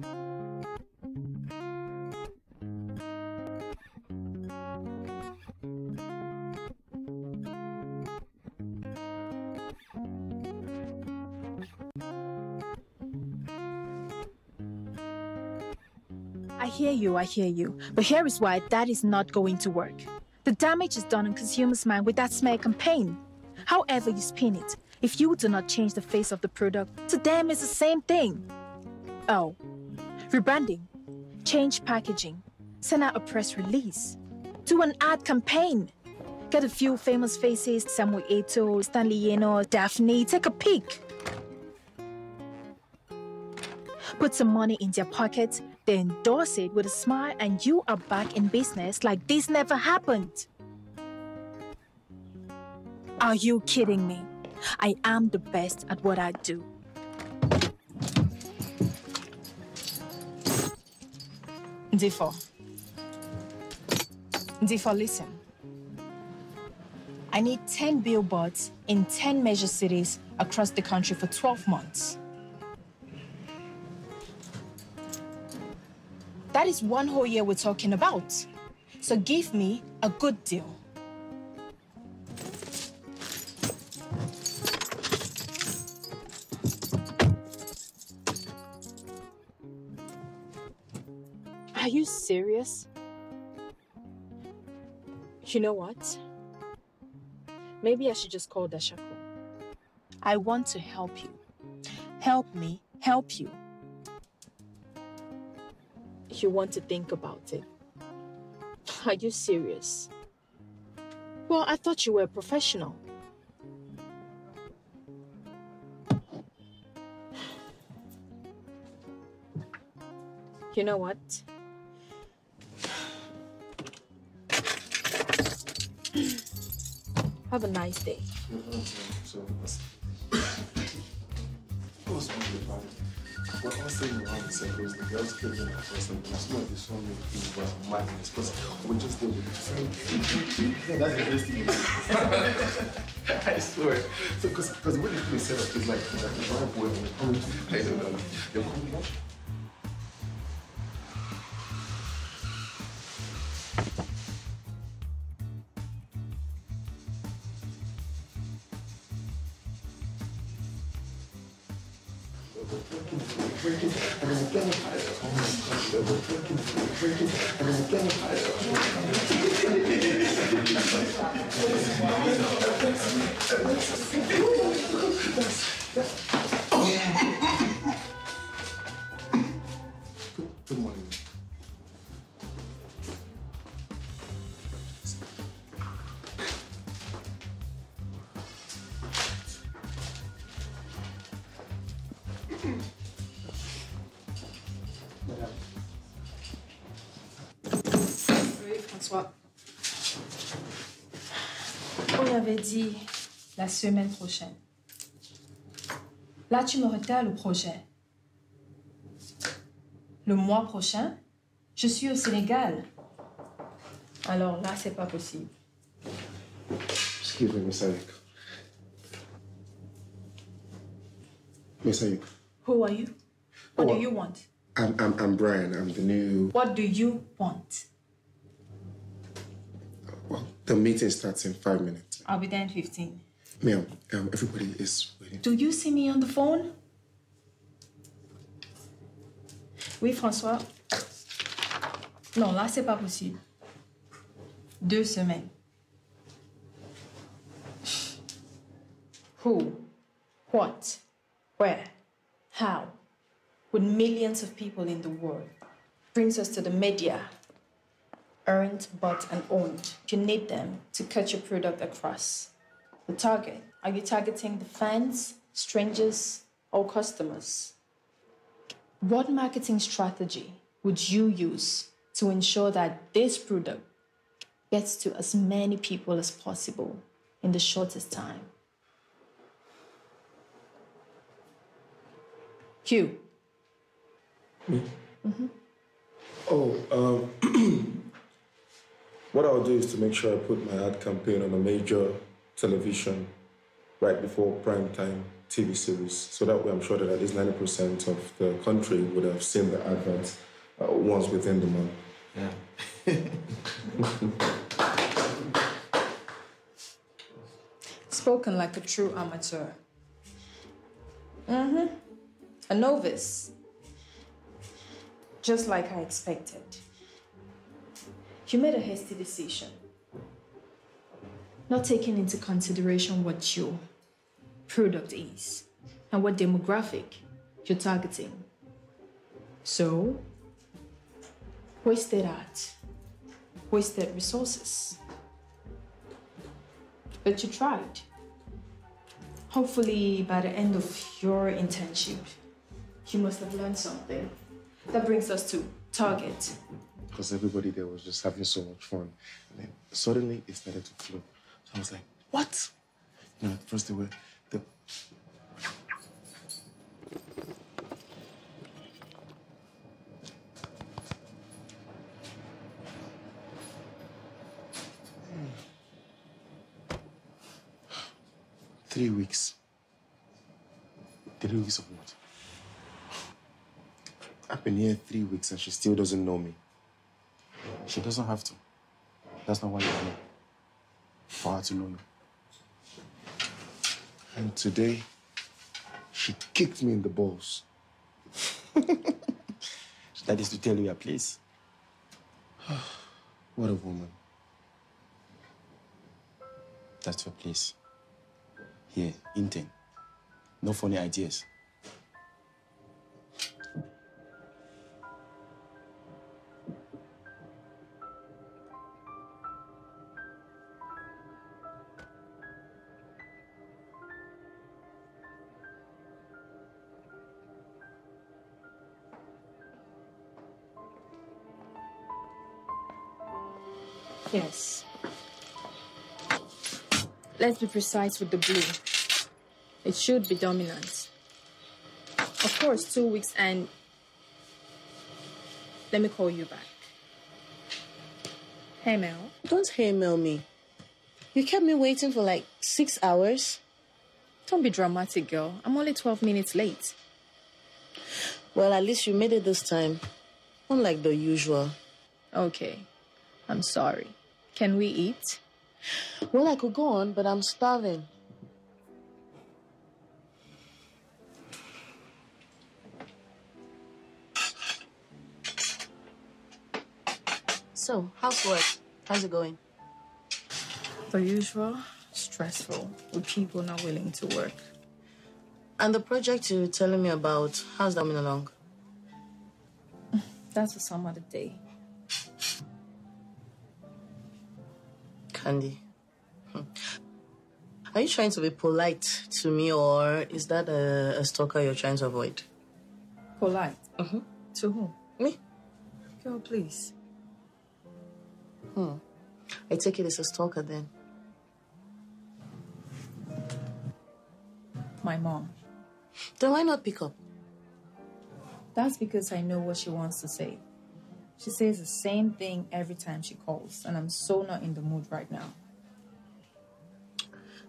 I hear you, I hear you. But here is why that is not going to work. The damage is done on consumers' mind with that smear campaign. However you spin it, if you do not change the face of the product, to them it's the same thing. Oh, rebranding, change packaging, send out a press release, do an ad campaign. Get a few famous faces, Samuel Eto'o, Stanley Enow, Daphne, take a peek. Put some money in their pocket, they endorse it with a smile, and you are back in business like this never happened. Are you kidding me? I am the best at what I do. Ndifo. Ndifo, listen. I need 10 billboards in 10 major cities across the country for 12 months. That is one whole year we're talking about. So give me a good deal. Serious? You know what? Maybe I should just call Dashako. I want to help you. Help me help you. You want to think about it. Are you serious? Well, I thought you were a professional. You know what? Have a nice day. Was saying around circles, the girls of madness because we just did with that's the best thing. I swear. So, because the set up is like, like the vibe when we're coming to the. Good Dit la semaine prochaine. Là, tu me retardes le projet. Le mois prochain, je suis au Sénégal. Alors là, c'est pas possible. Excuse me, Miss Ayuk, Who are you? What Oh, do you want? I'm, I'm, I'm Brian. I'm the new. What do you want? Well, the meeting starts in five minutes. I'll be there in 15. Ma'am, um, everybody is waiting. Do you see me on the phone? Oui, François. Non, là, c'est pas possible. Deux semaines. Who? What? Where? How? With millions of people in the world. Brings us to the media. Earned, bought, and owned. You need them to cut your product across. The target. Are you targeting the fans, strangers, or customers? What marketing strategy would you use to ensure that this product gets to as many people as possible in the shortest time? Q. Me. Oh, um, what I'll do is to make sure I put my ad campaign on a major television right before prime time TV series. So that way, I'm sure that at least 90% of the country would have seen the advert uh, once within the month. Yeah. Spoken like a true amateur. Mm-hmm. A novice. Just like I expected. You made a hasty decision. Not taking into consideration what your product is and what demographic you're targeting. So, wasted art, wasted resources. But you tried. Hopefully, by the end of your internship, you must have learned something. That brings us to Target. Because everybody there was just having so much fun. And then suddenly it started to flow. So I was like, what? You know, at first they were, the, Three weeks. Three weeks of what? I've been here three weeks and she still doesn't know me. She doesn't have to. That's not why you're here. For her to know you. And today, she kicked me in the balls. That is to tell you your place. What a woman. That's your place. Here, intern. No funny ideas. Let's be precise with the blue. It should be dominant. Of course, two weeks and. Let me call you back. Hey, Mel. Don't email me. You kept me waiting for like six hours. Don't be dramatic, girl. I'm only 12 minutes late. Well, at least you made it this time. Unlike the usual. Okay. I'm sorry. Can we eat? Well, I could go on, but I'm starving. So, how's work? How's it going? The usual. Stressful. With people not willing to work. And the project you're telling me about, how's that coming along? That's for some other day. Candy. Hmm. Are you trying to be polite to me, or is that a, a stalker you're trying to avoid? Polite. Mm-hmm. To whom? Me? Girl, please. Hmm. I take it as a stalker then. My mom. Then why not pick up? That's because I know what she wants to say. She says the same thing every time she calls, and I'm so not in the mood right now.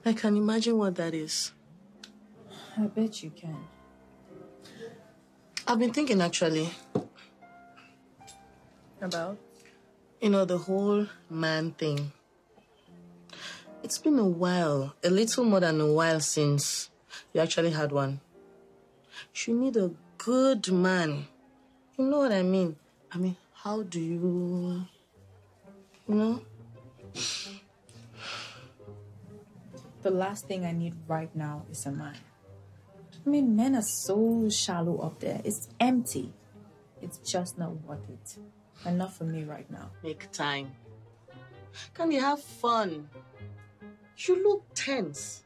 I can imagine what that is. I bet you can. I've been thinking actually, About? you know, the whole man thing. It's been a while, a little more than a while since you actually had one. You need a good man. You know what I mean? I mean, how do you, you know? The last thing I need right now is a man. I mean, men are so shallow up there. It's empty. It's just not worth it. And not for me right now. Make time. Can you have fun? You look tense.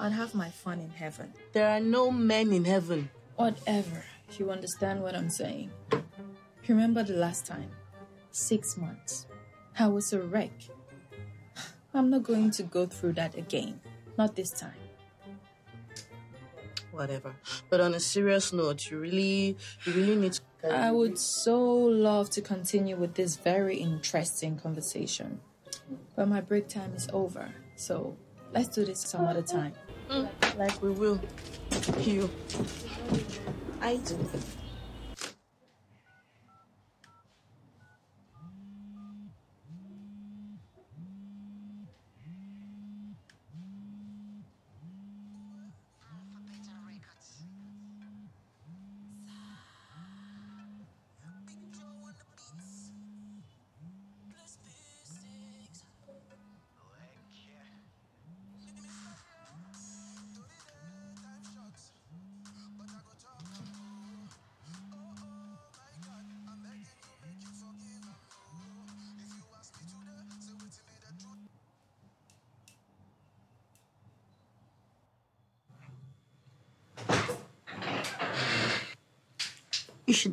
I'd have my fun in heaven. There are no men in heaven. Whatever. If you understand what I'm saying. Remember the last time? Six months. I was a wreck. I'm not going to go through that again. Not this time. Whatever. But on a serious note, you really, you really need to. I would so love to continue with this very interesting conversation. But my break time is over. So Let's do this some other time. Mm, like we will. You. I do.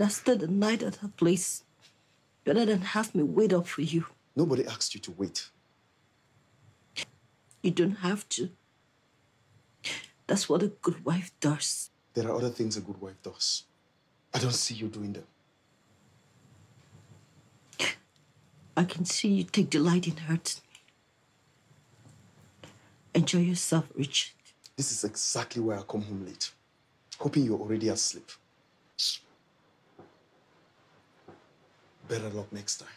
Should have stayed the night at her place rather than have me wait up for you. Nobody asked you to wait. You don't have to. That's what a good wife does. There are other things a good wife does. I don't see you doing them. I can see you take delight in hurting me. Enjoy yourself, Richard. This is exactly why I come home late, hoping you're already asleep. Better luck next time.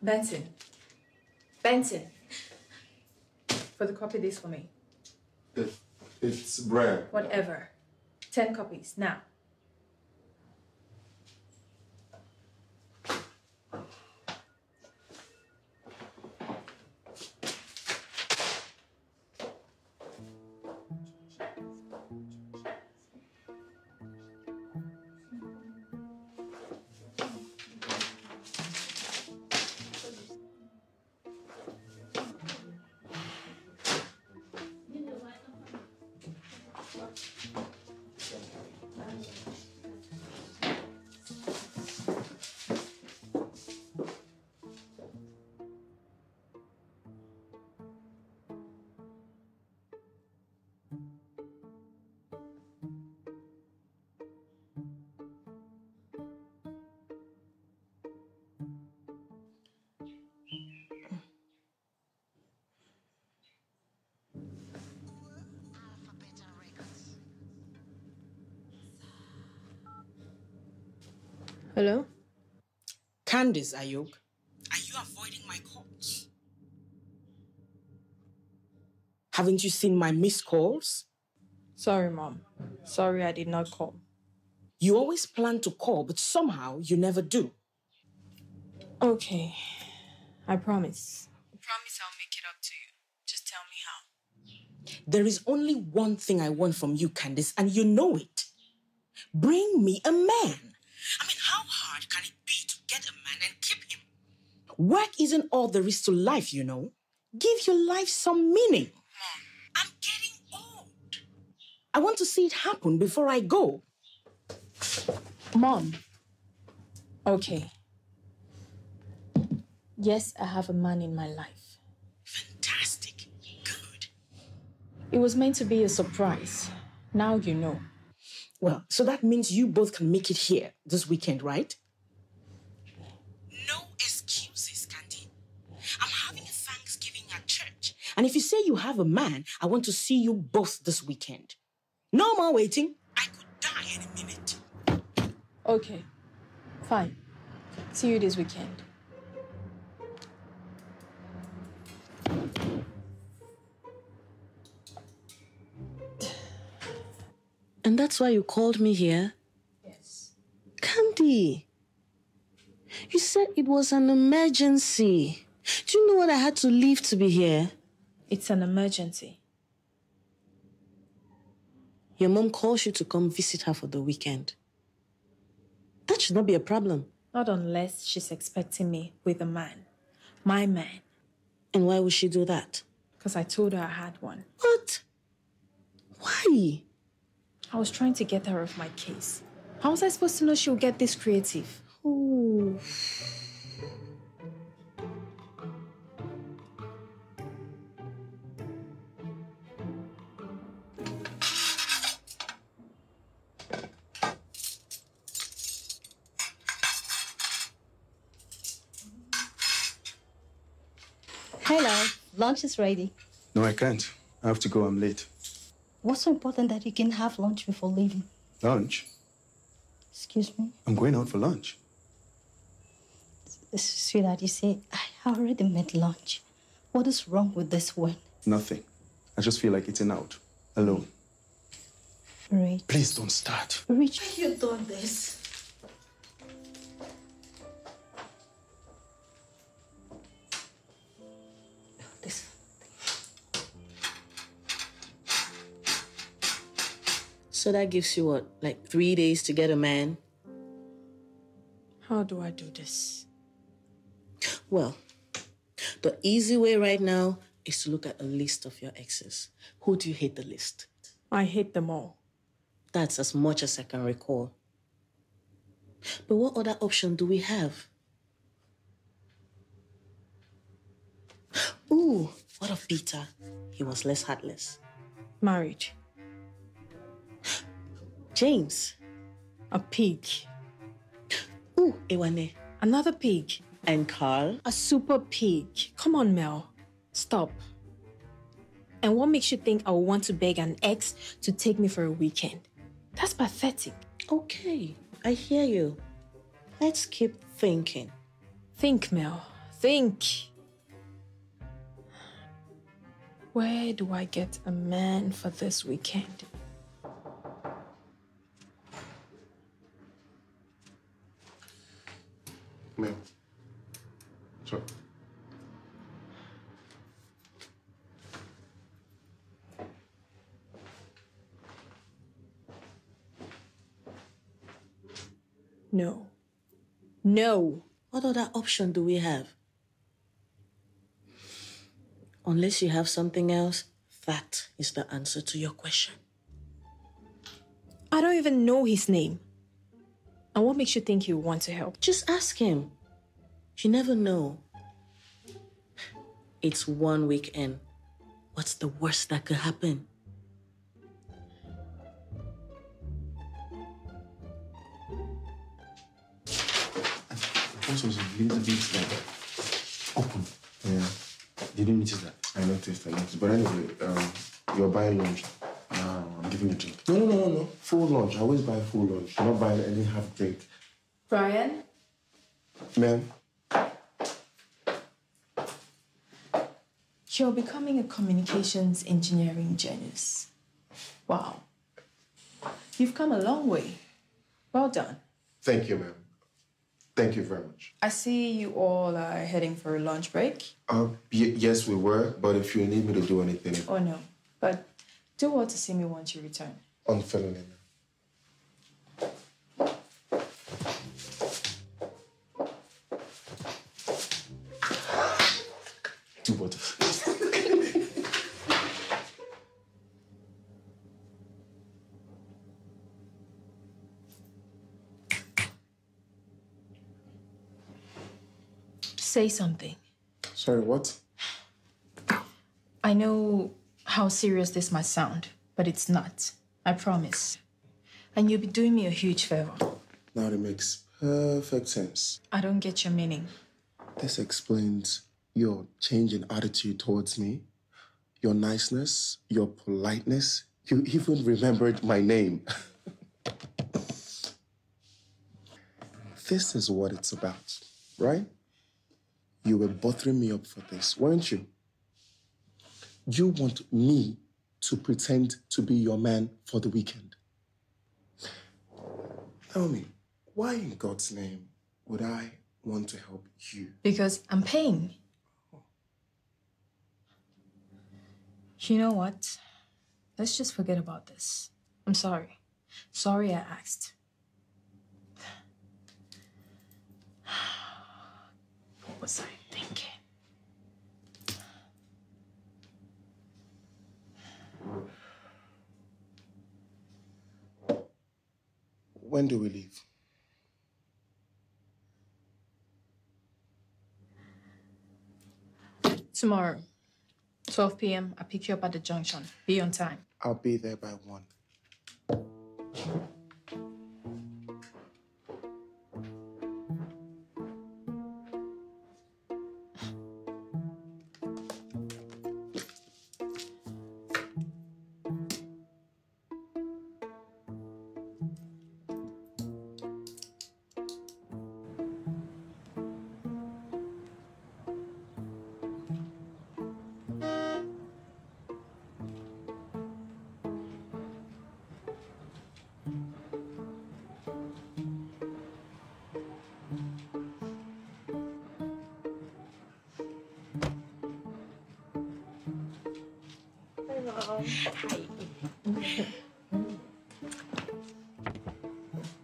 Benson. Benson. Photocopy this for me. It, it's Brian. Whatever. Ten copies, now. Hello? Candice Ayuk, are you avoiding my calls? Haven't you seen my missed calls? Sorry, Mom. Sorry I did not call. You always plan to call, but somehow you never do. Okay. I promise. I promise I'll make it up to you. Just tell me how. There is only one thing I want from you, Candice, and you know it. Bring me a man. I mean, how hard can it be to get a man and keep him? Work isn't all there is to life, you know. Give your life some meaning. Mom, I'm getting old. I want to see it happen before I go. Mom. Okay. Yes, I have a man in my life. Fantastic. Good. It was meant to be a surprise. Now you know. Well, so that means you both can make it here this weekend, right? No excuses, Candy. I'm having a Thanksgiving at church. And if you say you have a man, I want to see you both this weekend. No more waiting. I could die any minute. Okay. Fine. See you this weekend. And that's why you called me here? Yes. Candy, you said it was an emergency. Do you know what I had to leave to be here? It's an emergency. Your mom calls you to come visit her for the weekend. That should not be a problem. Not unless she's expecting me with a man. My man. And why would she do that? Because I told her I had one. What? Why? I was trying to get her off my case. How was I supposed to know she'll get this creative? Ooh. Lunch is ready. No, I can't. I have to go. I'm late. What's so important that you can have lunch before leaving? Lunch? Excuse me? I'm going out for lunch. S- Sweetheart, you say, I already made lunch. What is wrong with this one? Nothing. I just feel like eating out. Alone. Rich. Please don't start. Rich. Why you done this. This. So that gives you what, like three days to get a man? How do I do this? Well, the easy way right now is to look at a list of your exes. Who do you hate the list? I hate them all. That's as much as I can recall. But what other option do we have? Ooh, what of Peter? He was less heartless. Married. James. A pig. Ooh, Ewane. Another pig. And Carl. A super pig. Come on, Mel. Stop. And what makes you think I will want to beg an ex to take me for a weekend? That's pathetic. Okay, I hear you. Let's keep thinking. Think, Mel. Think. Where do I get a man for this weekend? Mel. Sorry. No. No. What other option do we have? Unless you have something else, that is the answer to your question. I don't even know his name. And what makes you think he would want to help? Just ask him. You never know. It's one weekend. What's the worst that could happen? Also, it's a little bit like open. Yeah, Did you notice that? I noticed, I noticed. But anyway, um, you're buying lunch. No, I'm giving you a drink. No, no, no, no, no. Full lunch. I always buy full lunch. I'm not buying any half drink. Brian? Ma'am, You're becoming a communications engineering genius. Wow. You've come a long way. Well done. thank you, ma'am. Thank you very much. I see you all are heading for a lunch break. Uh, yes, we were, but if you need me to do anything, Oh no. But do well to see me once you return. unfairly, ma'am. Two bottles. Say something. Sorry, what? I know how serious this might sound, but it's not. I promise. And you'll be doing me a huge favor. Now it makes perfect sense. I don't get your meaning. This explains your change in attitude towards me, your niceness, your politeness. You even remembered my name. this is what it's about, right? You were bothering me up for this, weren't you? You want me to pretend to be your man for the weekend. Tell me, why in God's name would I want to help you? Because I'm paying. You know what? Let's just forget about this. I'm sorry. Sorry I asked. Was I thinking? When do we leave? Tomorrow, 12 p.m., I'll pick you up at the junction. Be on time. I'll be there by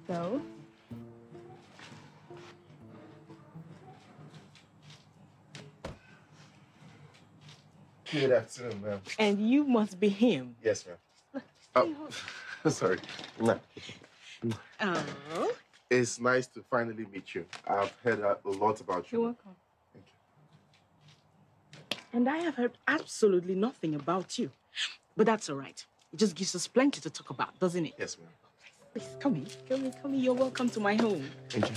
So, Good afternoon, ma'am. And you must be him. Yes, ma'am. Oh, sorry. No. Oh, It's nice to finally meet you. I've heard a a lot about you. you're welcome. Thank you. And I have heard absolutely nothing about you. But that's all right. It just gives us plenty to talk about, doesn't it? Yes, ma'am. Please come in, come in, come in. You're welcome to my home. Thank you.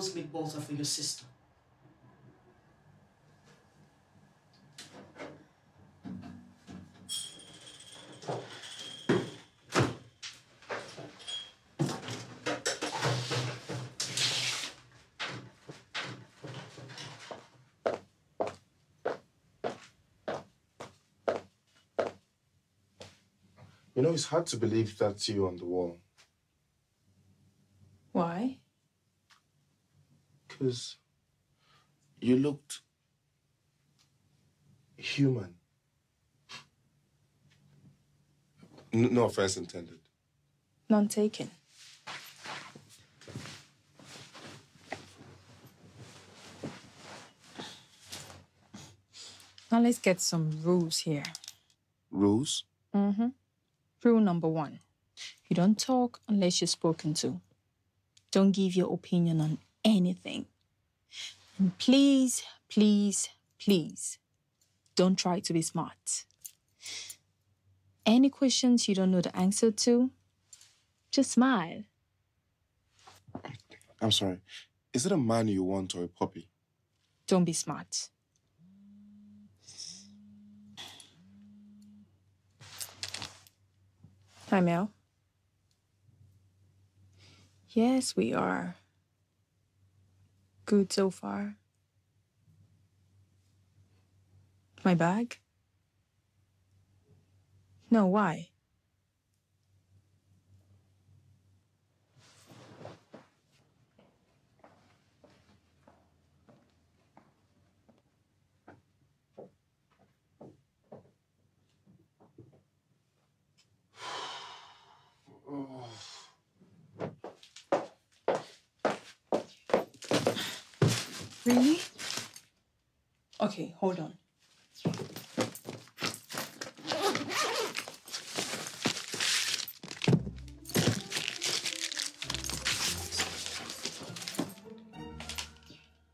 Those meatballs are for your sister. You know, it's hard to believe that's you on the wall. why? Because you looked human. N- no offense intended. None taken. Now let's get some rules here. Rules? Mm-hmm. Rule number one you don't talk unless you're spoken to. Don't give your opinion on anything. And please, please, please, don't try to be smart. Any questions you don't know the answer to, just smile. I'm sorry. Is it a man you want or a puppy? Don't be smart. Hi, Mel. Yes, we are. Good so far. My bag? No, why? Really? Okay, hold on.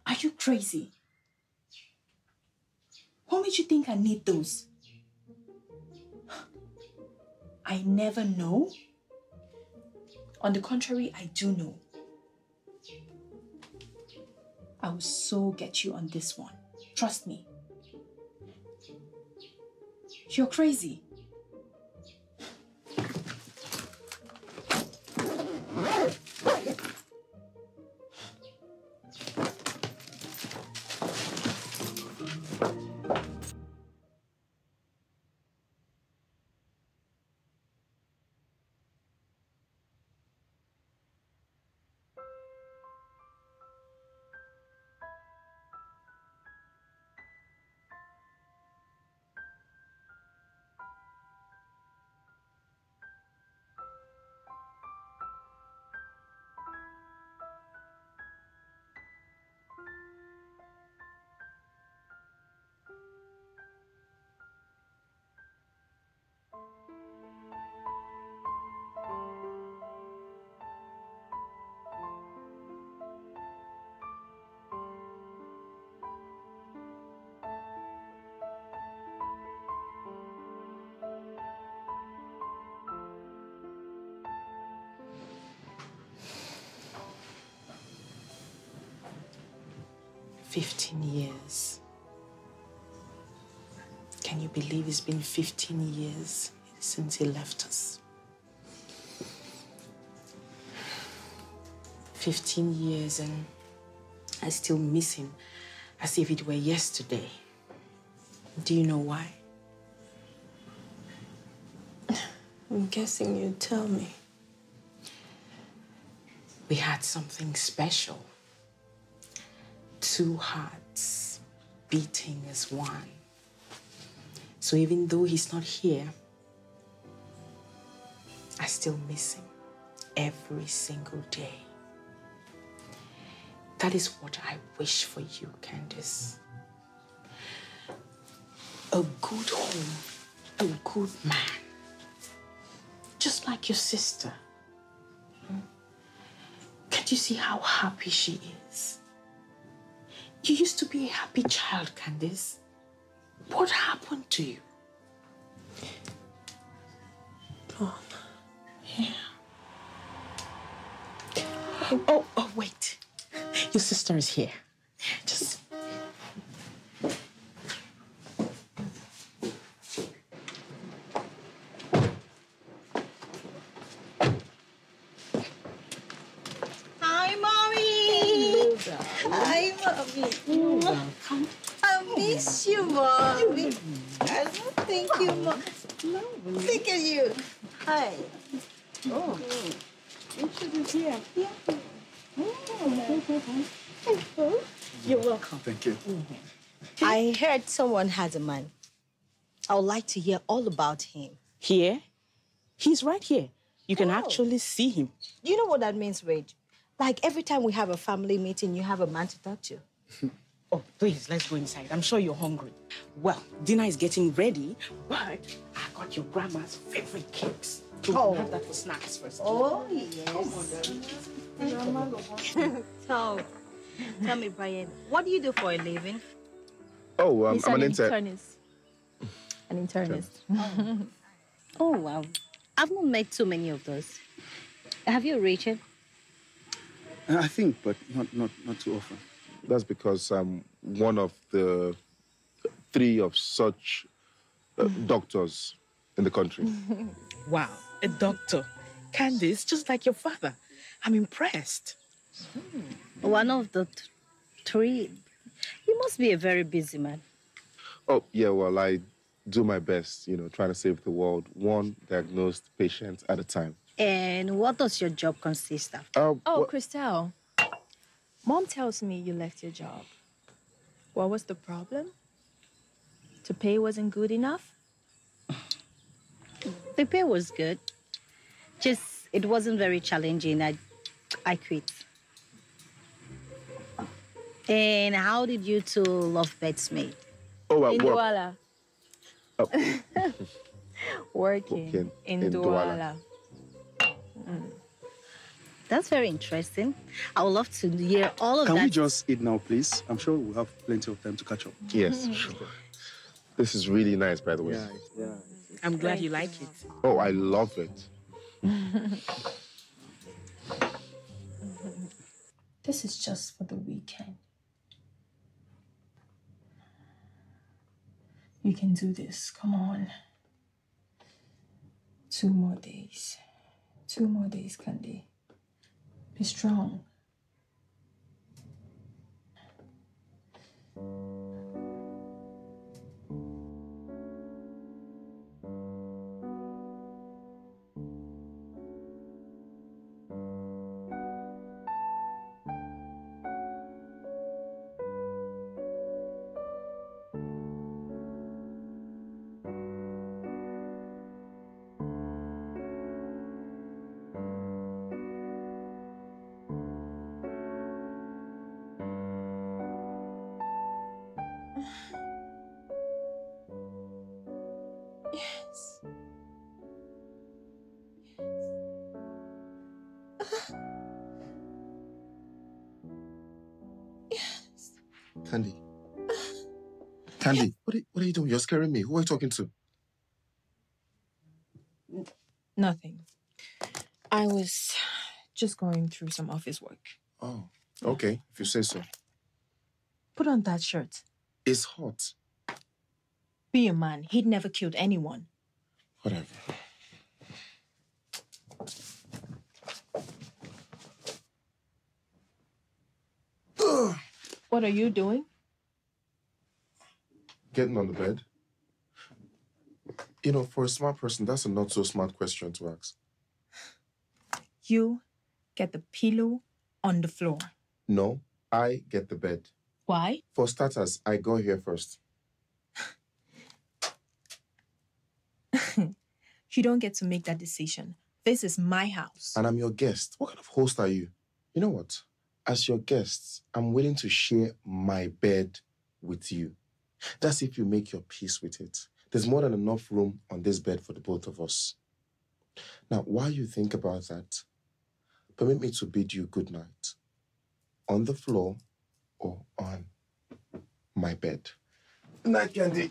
Are you crazy? What made you think I need those? I never know. On the contrary, I do know. I will so get you on this one. Trust me. You're crazy. Fifteen years. Can you believe it's been 15 years since he left us? 15 years and I still miss him as if it were yesterday. Do you know why? I'm guessing you'd tell me. We had something special. Two hearts beating as one. So even though he's not here, I still miss him every single day. That is what I wish for you, Candice. A good home, a good man. Just like your sister. Hmm? Can't you see how happy she is? You used to be a happy child, Candice. What happened to you? Mom. Yeah. Oh, oh, wait. Your sister is here. Just. Hi, mommy. Hi, mommy. Welcome. I miss you, mommy. Thank you, mom. Look at you. Hi. Oh. You should be here. You're welcome. Thank you. I heard someone has a man. I would like to hear all about him. Here? He's right here. You can oh. actually see him. You know what that means, Rage? Like every time we have a family meeting, you have a man to talk to. Oh, please, let's go inside. I'm sure you're hungry. Well, dinner is getting ready, but I got your grandma's favorite cakes. You can Oh. have that for snacks first. Oh, yes. Come on, so, tell me, Brian, what do you do for a living? Oh, um, I'm an an intern. internist. An internist. Oh, wow. I've not met too many of those. Have you, Rachel? I think, but not not not too often. That's because I'm one of the three of such uh, doctors in the country. Wow, a doctor. Candice, just like your father. I'm impressed. One of the th- three. You must be a very busy man. Oh, yeah, well, I do my best, you know, trying to save the world, one diagnosed patient at a time. And what does your job consist of? Uh, Oh, wha- Christelle. Mom tells me you left your job. What was the problem? The pay wasn't good enough? The pay was good. Just, it wasn't very challenging. I, I quit. And how did you two love beds made? oh, at in work. Douala. Oh, Working Working in, in Douala. Douala. Mm. That's very interesting. I would love to hear all of Can that. Can we just eat now, please? I'm sure we'll have plenty of time to catch up. yes, mm-hmm. sure. This is really nice, by the way. yeah. I'm glad you like it. Oh, I love it. This is just for the weekend. You can do this. Come on. Two more days. Two more days, Candy. Be strong. You doing? You're scaring me. Who are you talking to? Nothing. I was just going through some office work. Oh, okay, if you say so. Put on that shirt. It's hot. Be a man. He'd never killed anyone. Whatever. What are you doing? Getting on the bed. You know, for a smart person, that's a not so smart question to ask. You get the pillow on the floor. No, I get the bed. Why? For starters, I go here first. You don't get to make that decision. This is my house. And I'm your guest. What kind of host are you? You know what? As your guest, I'm willing to share my bed with you. That's if you make your peace with it. There's more than enough room on this bed for the both of us. Now, while you think about that, permit me to bid you good night. On the floor or on my bed. Night, Candy.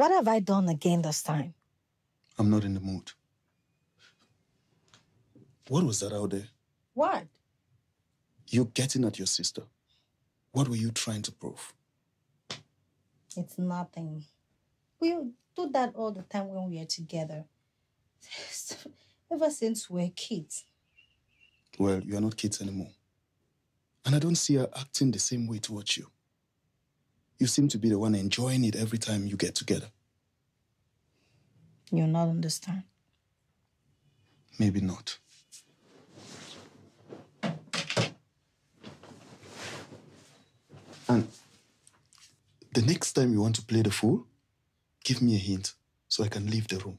What have I done again this time? I'm not in the mood. What was that out there? What? You getting at your sister. What were you trying to prove? It's nothing. We do that all the time when we are together. Ever since we were kids. Well, you are not kids anymore. And I don't see her acting the same way towards you. You seem to be the one enjoying it every time you get together. You'll not understand. Maybe not. And the next time you want to play the fool, give me a hint. so I can leave the room.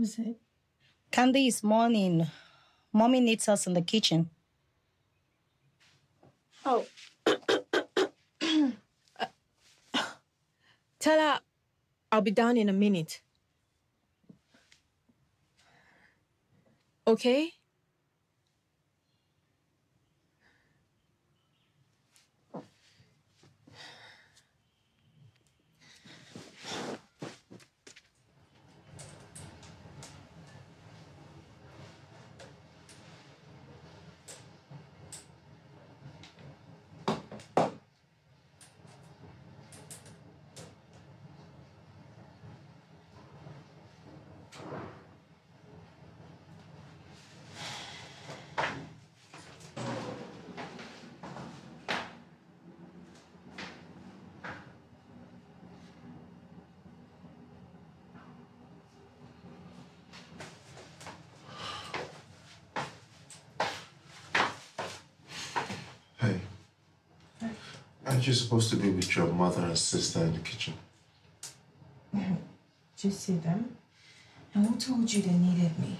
Who's it? Candy is morning. Mommy needs us in the kitchen. Oh. Tell her I'll be down in a minute. Okay? Hey. Aren't you supposed to be with your mother and sister in the kitchen? Did you see them? And who told you they needed me?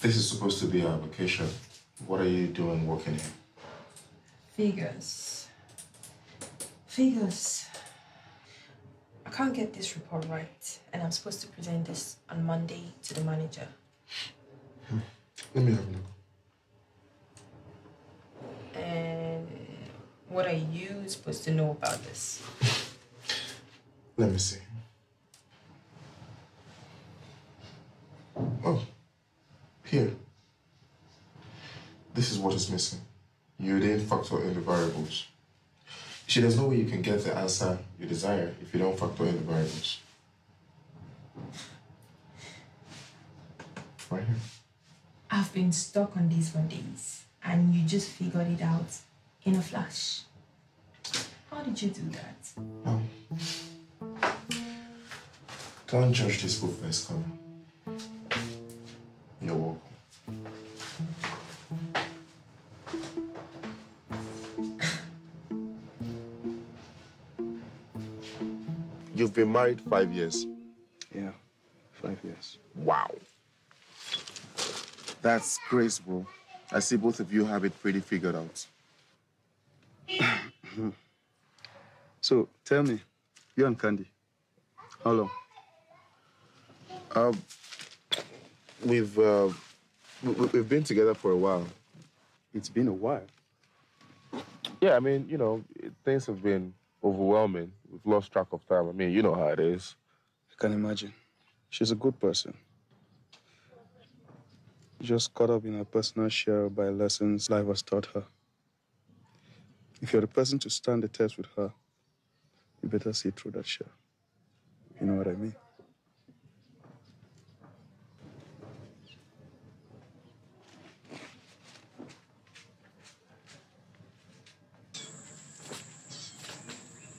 This is supposed to be our vacation. What are you doing working here? Figures. Figures. I can't get this report right, and I'm supposed to present this on Monday to the manager. Hmm. Let me have a look. What are you supposed to know about this? Let me see. Oh, here. This is what is missing. You didn't factor in the variables. See, there's no way you can get the answer you desire if you don't factor in the variables. Right here. I've been stuck on this for days, and you just figured it out in a flash. How did you do that? Um, don't judge this book by its cover. You're welcome. You've been married five years. Yeah, five years. Wow. That's graceful. I see both of you have it pretty figured out. So tell me, you and Candy, how long? Um, we've uh, we- we- we've been together for a while. It's been a while. Yeah, I mean, you know, things have been overwhelming. We've lost track of time. I mean, you know how it is. I can imagine. She's a good person. Just caught up in her personal share by lessons life has taught her. If you're the person to stand the test with her, you better see through that shell. You know what I mean?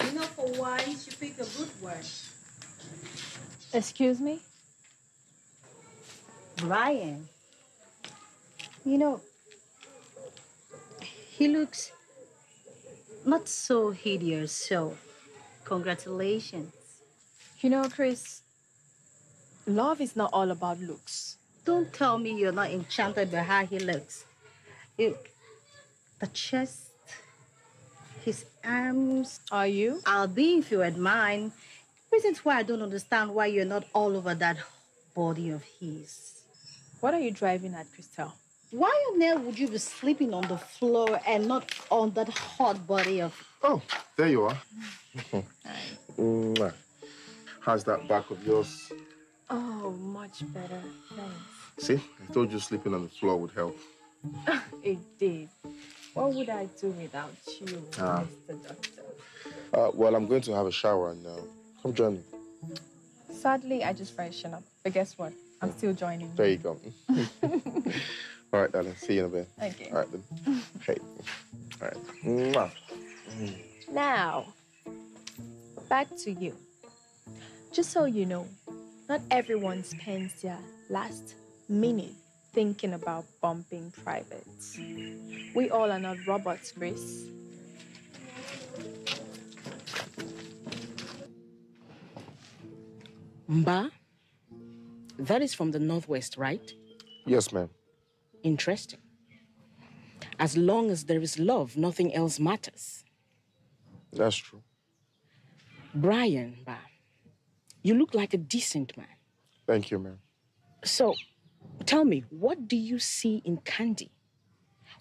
You know, for why you picked a good word. Excuse me? Brian. You know, he looks not so hideous, so congratulations. You know, Chris, love is not all about looks. Don't tell me you're not enchanted by how he looks. You, the chest, his arms. Are you? I'll be if you had mine. Reasons why I don't understand why you're not all over that body of his. What are you driving at, Christelle? Why on earth would you be sleeping on the floor and not on that hot body of Oh, there you are. Mwah. How's that back of yours? Oh, much better. Thanks. See, I told you sleeping on the floor would help. It did. What would I do without you, Ah. Mr. Doctor? Uh, well, I'm going to have a shower now. Come join me. Sadly, I just freshen up. But guess what? I'm still joining. There you go. All right, darling. See you in a bit. Okay. All right, then. Hey. All right. Mwah. Now, back to you. Just so you know, not everyone spends their last minute thinking about bumping privates. We all are not robots, Grace. Mba, that is from the Northwest, right? Yes, ma'am. Interesting. As long as there is love, nothing else matters. That's true. Brian, Mba, you look like a decent man. Thank you, ma'am. So, tell me, what do you see in Candy?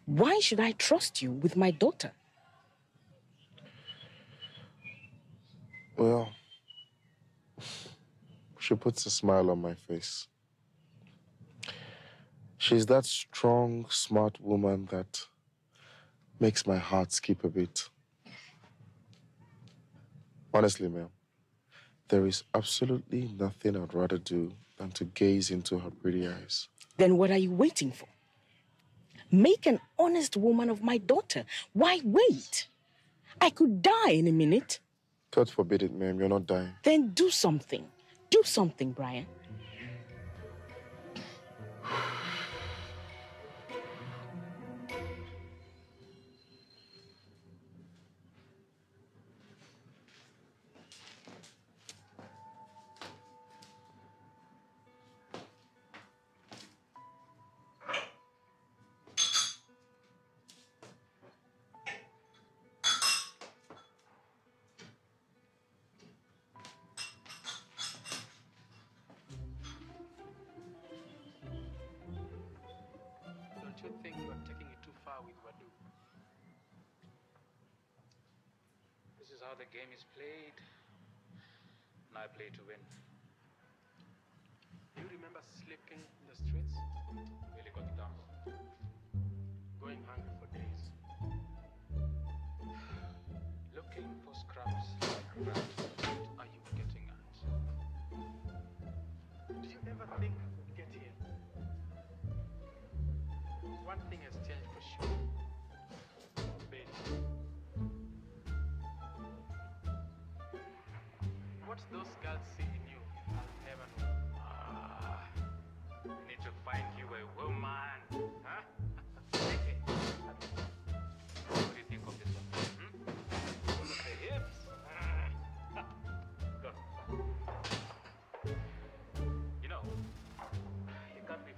Why should I trust you with my daughter? Well, she puts a smile on my face. She's that strong, smart woman that makes my heart skip a bit. Honestly, ma'am, there is absolutely nothing I'd rather do than to gaze into her pretty eyes. Then what are you waiting for? Make an honest woman of my daughter. Why wait? I could die in a minute. God forbid it, ma'am, you're not dying. Then do something. Do something, Brian.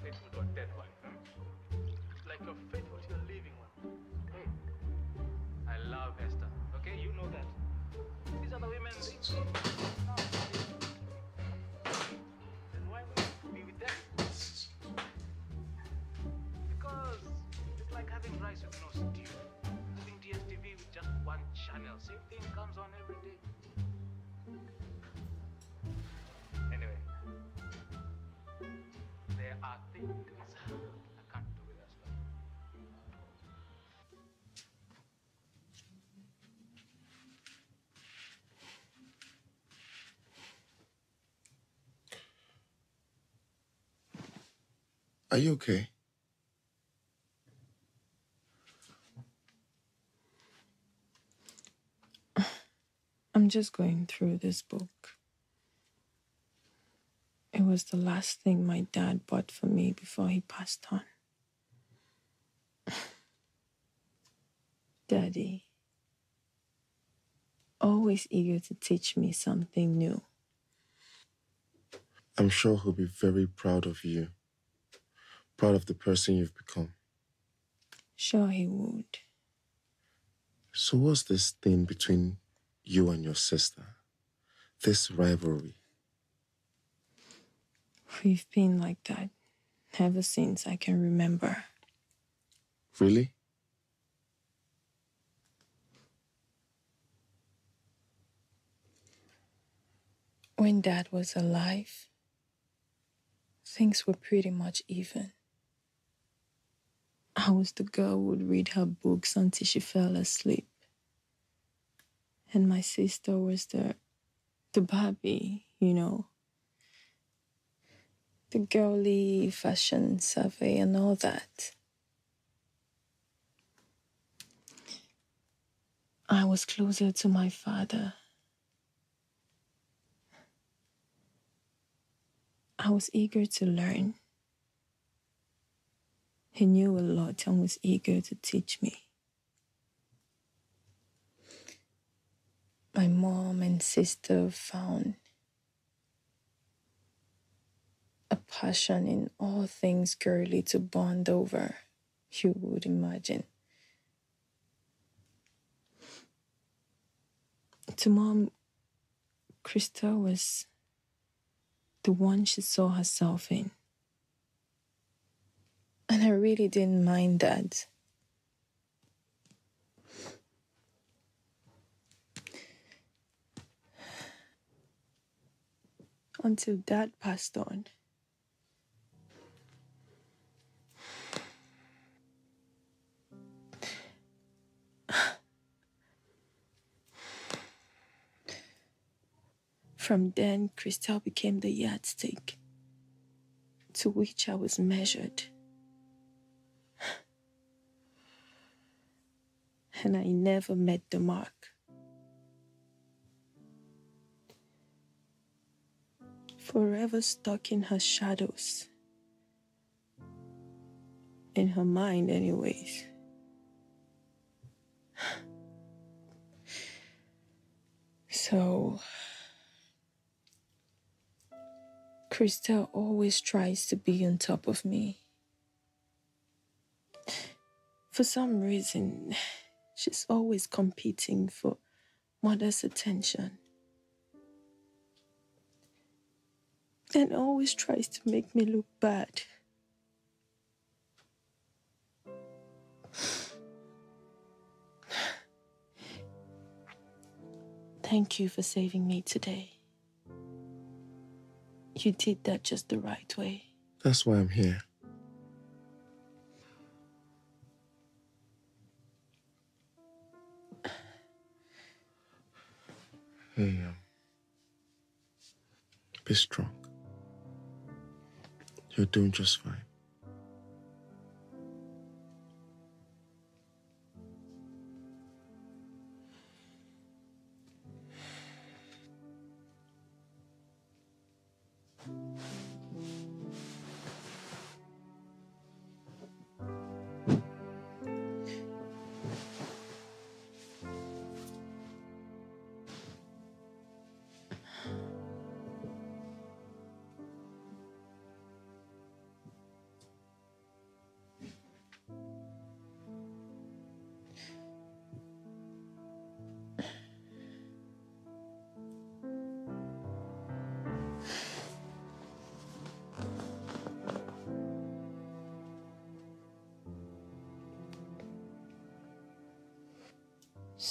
Faithful to a dead one. Hmm? Like you're faithful to your living one. Hey, I love Esther. Okay, you know that. These are the women. They, Are you okay? I'm just going through this book. It was the last thing my dad bought for me before he passed on. Daddy, always eager to teach me something new. I'm sure he'll be very proud of you. Proud of the person you've become. Sure, he would. So, what's this thing between you and your sister? This rivalry? We've been like that ever since I can remember. Really? When dad was alive, things were pretty much even. I was the girl who would read her books until she fell asleep. And my sister was the the Barbie, you know. The girly fashion survey and all that. I was closer to my father. I was eager to learn. He knew a lot and was eager to teach me. My mom and sister found a passion in all things girly to bond over, you would imagine. To mom, Krista was the one she saw herself in. And I really didn't mind that. Until dad passed on. From then, Christelle became the yardstick to which I was measured. And I never met the mark. Forever stuck in her shadows. In her mind, anyways. So, Christelle always tries to be on top of me. For some reason, she's always competing for mother's attention. And always tries to make me look bad. Thank you for saving me today. You did that just the right way. That's why I'm here. Hey, um, be strong. You're doing just fine.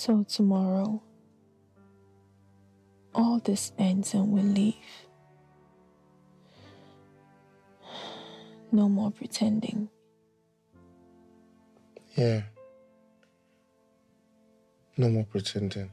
So tomorrow, all this ends and we leave. No more pretending. Yeah. No more pretending.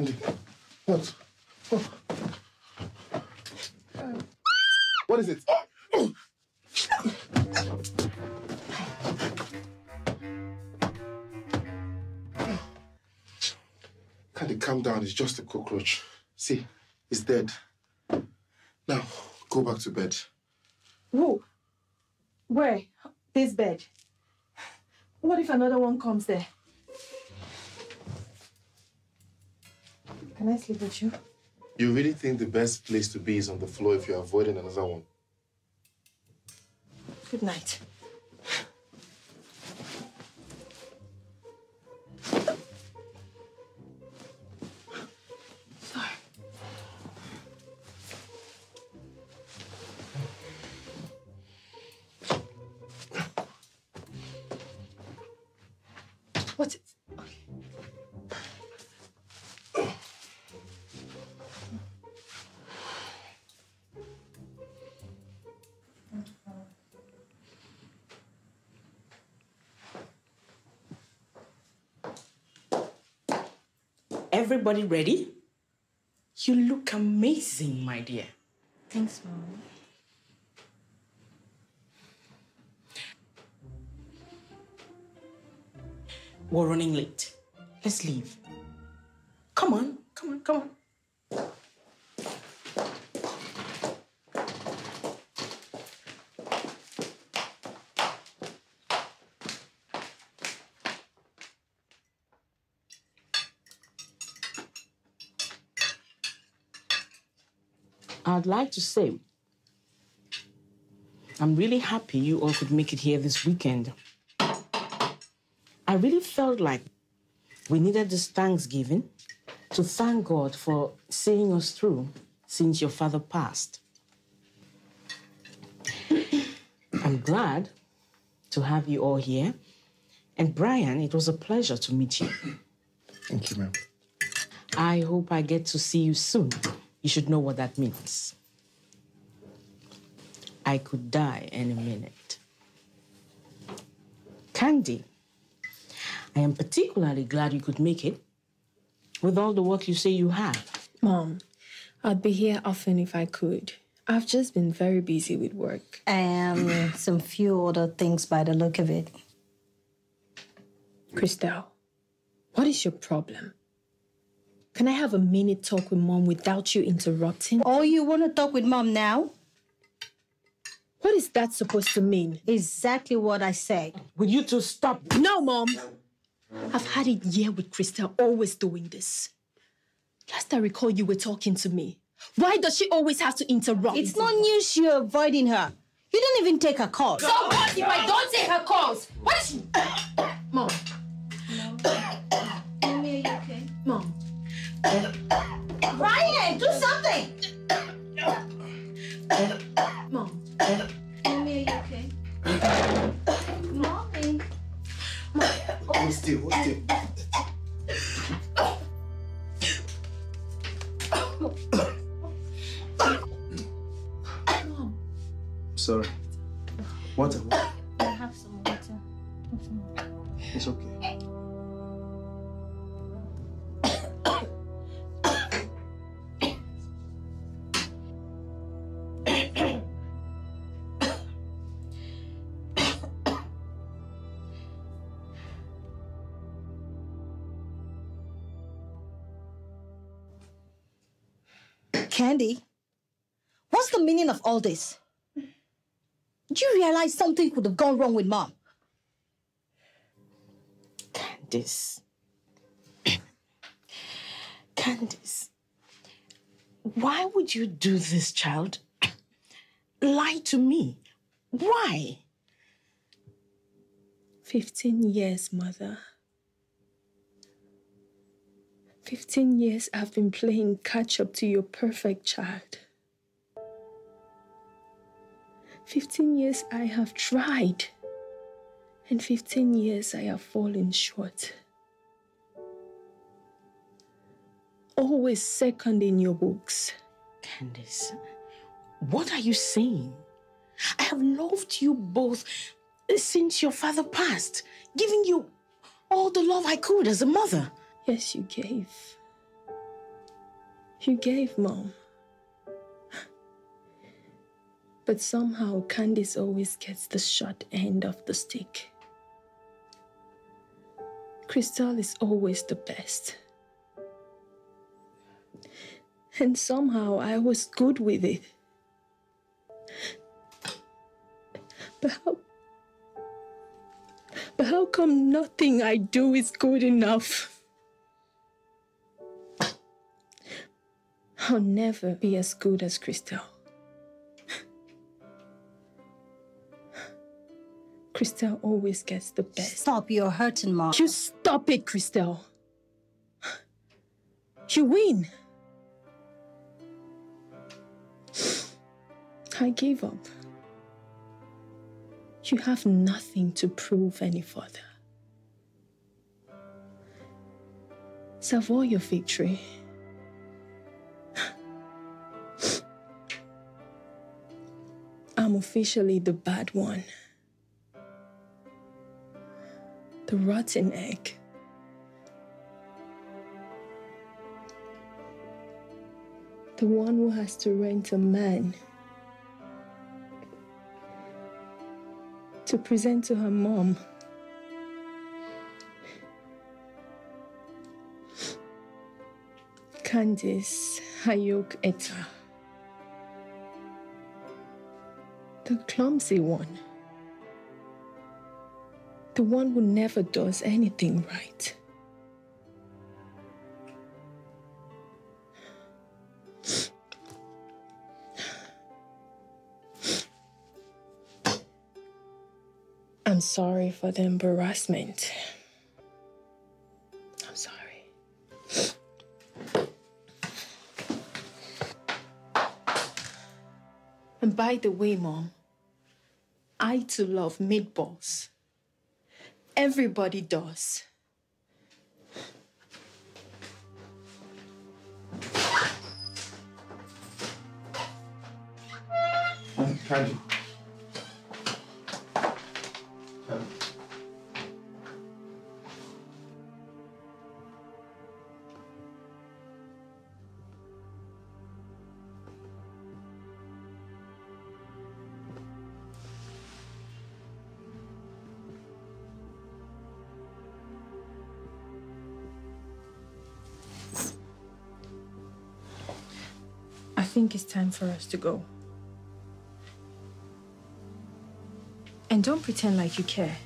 Candy, what? What? What is it? Candy, calm down. It's just a cockroach. See, it's dead. Now, go back to bed. Who? Where? This bed. What if another one comes there? Can I sleep with you? You really think the best place to be is on the floor if you're avoiding another one? Good night. Everybody ready? You look amazing, my dear. Thanks, Mom. We're running late. Let's leave. Come on, come on, come on. I'd like to say I'm really happy you all could make it here this weekend. I really felt like we needed this Thanksgiving to thank God for seeing us through since your father passed. I'm glad to have you all here. And Brian, it was a pleasure to meet you. Thank you, ma'am. I hope I get to see you soon. You should know what that means. I could die any minute. Candy, I am particularly glad you could make it with all the work you say you have. Mom, I'd be here often if I could. I've just been very busy with work. And some few other things by the look of it. Christelle, what is your problem? Can I have a minute talk with Mom without you interrupting? Oh, you want to talk with mom now? What is that supposed to mean? Exactly what I said. Will you two stop? No, Mom! I've had it year with Christelle always doing this. Last I recall, you were talking to me. Why does she always have to interrupt? It's not news you're avoiding her. You don't even take her calls. So what if I don't take her calls? What is she? Mom. Brian, do something! Mom. Mommy, are you okay? Mommy. Hold still, hold still. Of all this? Do you realize something could have gone wrong with mom? Candice. Candice. Why would you do this, child? Lie to me. Why? 15 years, Mother. 15 years I've been playing catch up to your perfect child. 15 years I have tried, and 15 years I have fallen short. Always second in your books. Candice, what are you saying? I have loved you both since your father passed, giving you all the love I could as a mother. Yes, you gave. You gave, Mom. But somehow Candice always gets the short end of the stick. Crystal is always the best. And somehow I was good with it. But how but how come nothing I do is good enough? I'll never be as good as Crystal. Crystal always gets the best. Stop, you're hurting, Mom. You stop it, Crystal. You win. I gave up. You have nothing to prove any further. Savoy your victory. I'm officially the bad one. The rotten egg. The one who has to rent a man to present to her mom. Candice Ayuk Etta. The clumsy one. The one who never does anything right. I'm sorry for the embarrassment. I'm sorry. And by the way, Mom, I too love meatballs. Everybody does. Candy. I think it's time for us to go. And don't pretend like you care.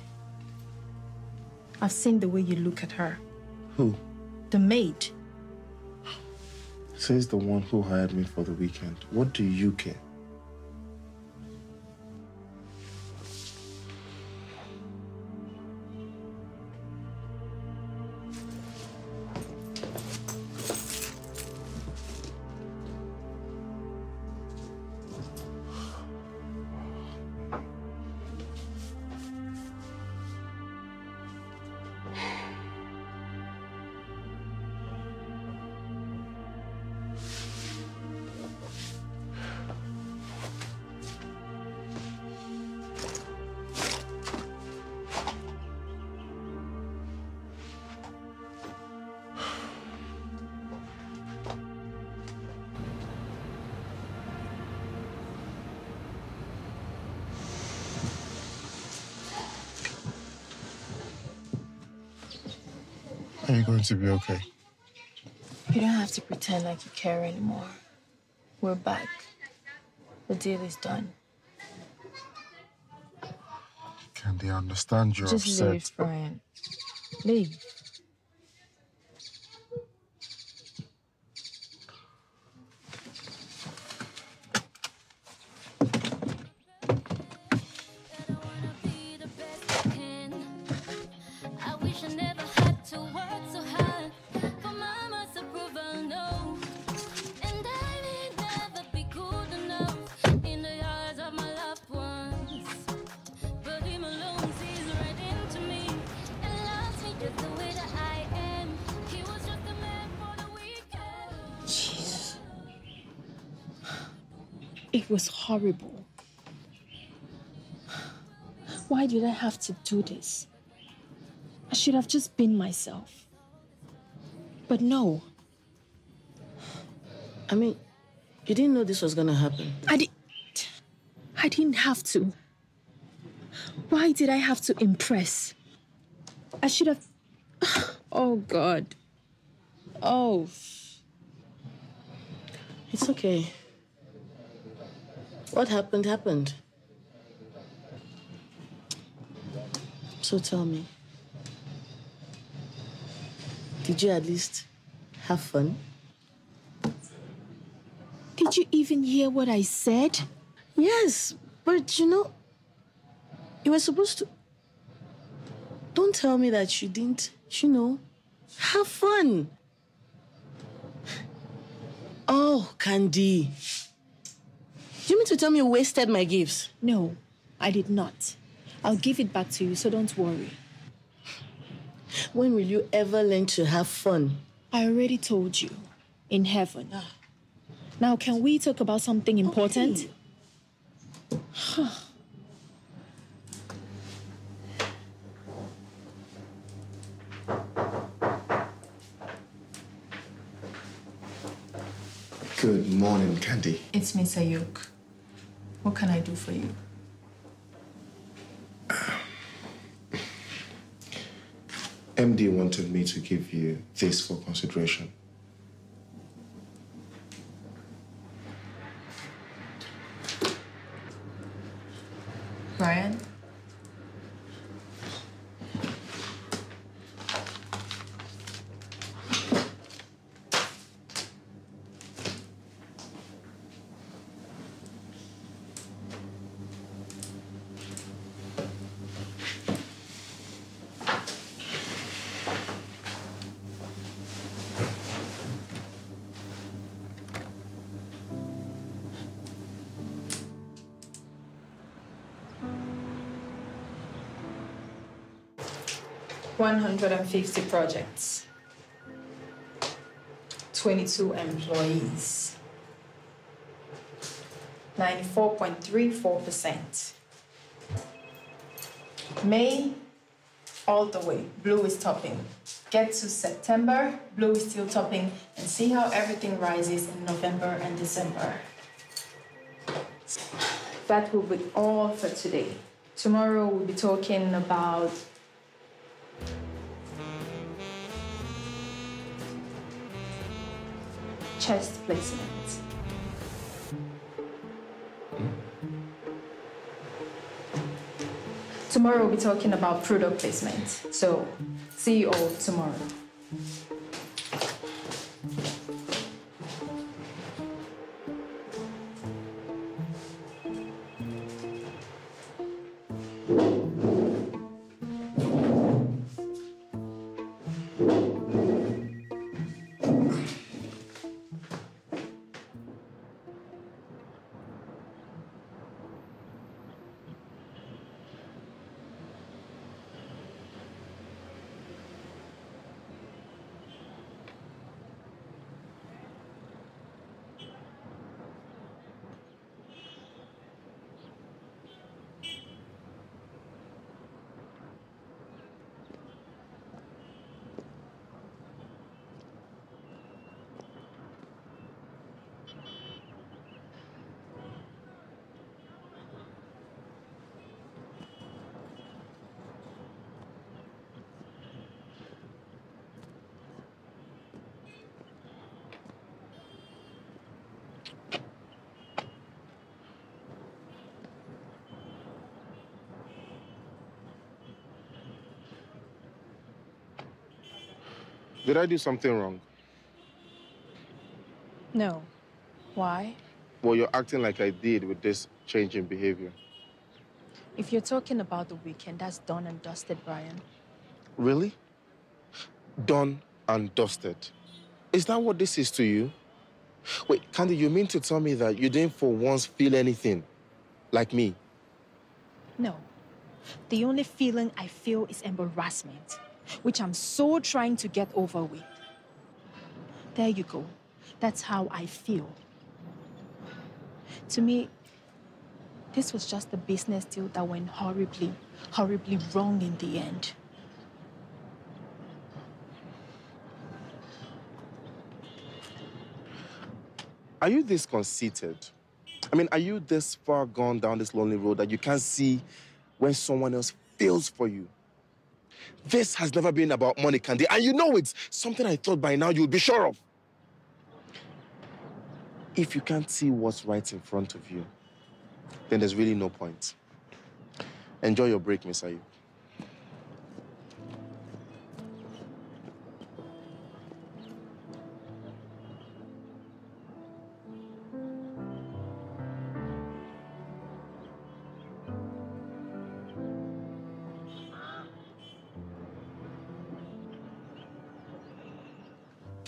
I've seen the way you look at her. Who? The maid. Says the one who hired me for the weekend. What do you care? Are you going to be okay? You don't have to pretend like you care anymore. We're back. The deal is done. Candy, I understand you're Just upset. leave, Brian. Leave. Horrible. Why did I have to do this? I should have just been myself. But no, I mean, you didn't know this was gonna happen. I didn't. I didn't have to. Why did I have to impress? I should have. Oh God. Oh. It's okay. What happened, happened. So tell me, did you at least have fun? Did you even hear what I said? Yes, but you know, you were supposed to. Don't tell me that you didn't, you know, have fun. Oh, Candy. Do you mean to tell me you wasted my gifts? No, I did not. I'll give it back to you, so don't worry. When will you ever learn to have fun? I already told you. In heaven. Ah. Now, can we talk about something important? Good morning, Candy. It's Miss Ayuk. What can I do for you? MD wanted me to give you this for consideration. Brian? One hundred and fifty projects. Twenty-two employees. Ninety-four point three four percent. May all the way, blue is topping. Get to September, blue is still topping, and see how everything rises in November and December. That will be all for today. Tomorrow we'll be talking about chest placement. Tomorrow we'll be talking about product placement. So, see you all tomorrow. Did I do something wrong? No. Why? Well, you're acting like I did with this change in behavior. If you're talking about the weekend, that's done and dusted, Brian. Really? Done and dusted. Is that what this is to you? Wait, Candy, you mean to tell me that you didn't for once feel anything? Like me? No. The only feeling I feel is embarrassment, which I'm so trying to get over with. There you go. That's how I feel. To me, this was just a business deal that went horribly, horribly wrong in the end. Are you this conceited? I mean, are you this far gone down this lonely road that you can't see when someone else feels for you? This has never been about money, Candy, and you know it's something I thought by now you'd be sure of. If you can't see what's right in front of you, then there's really no point. Enjoy your break, Miss Ayuk.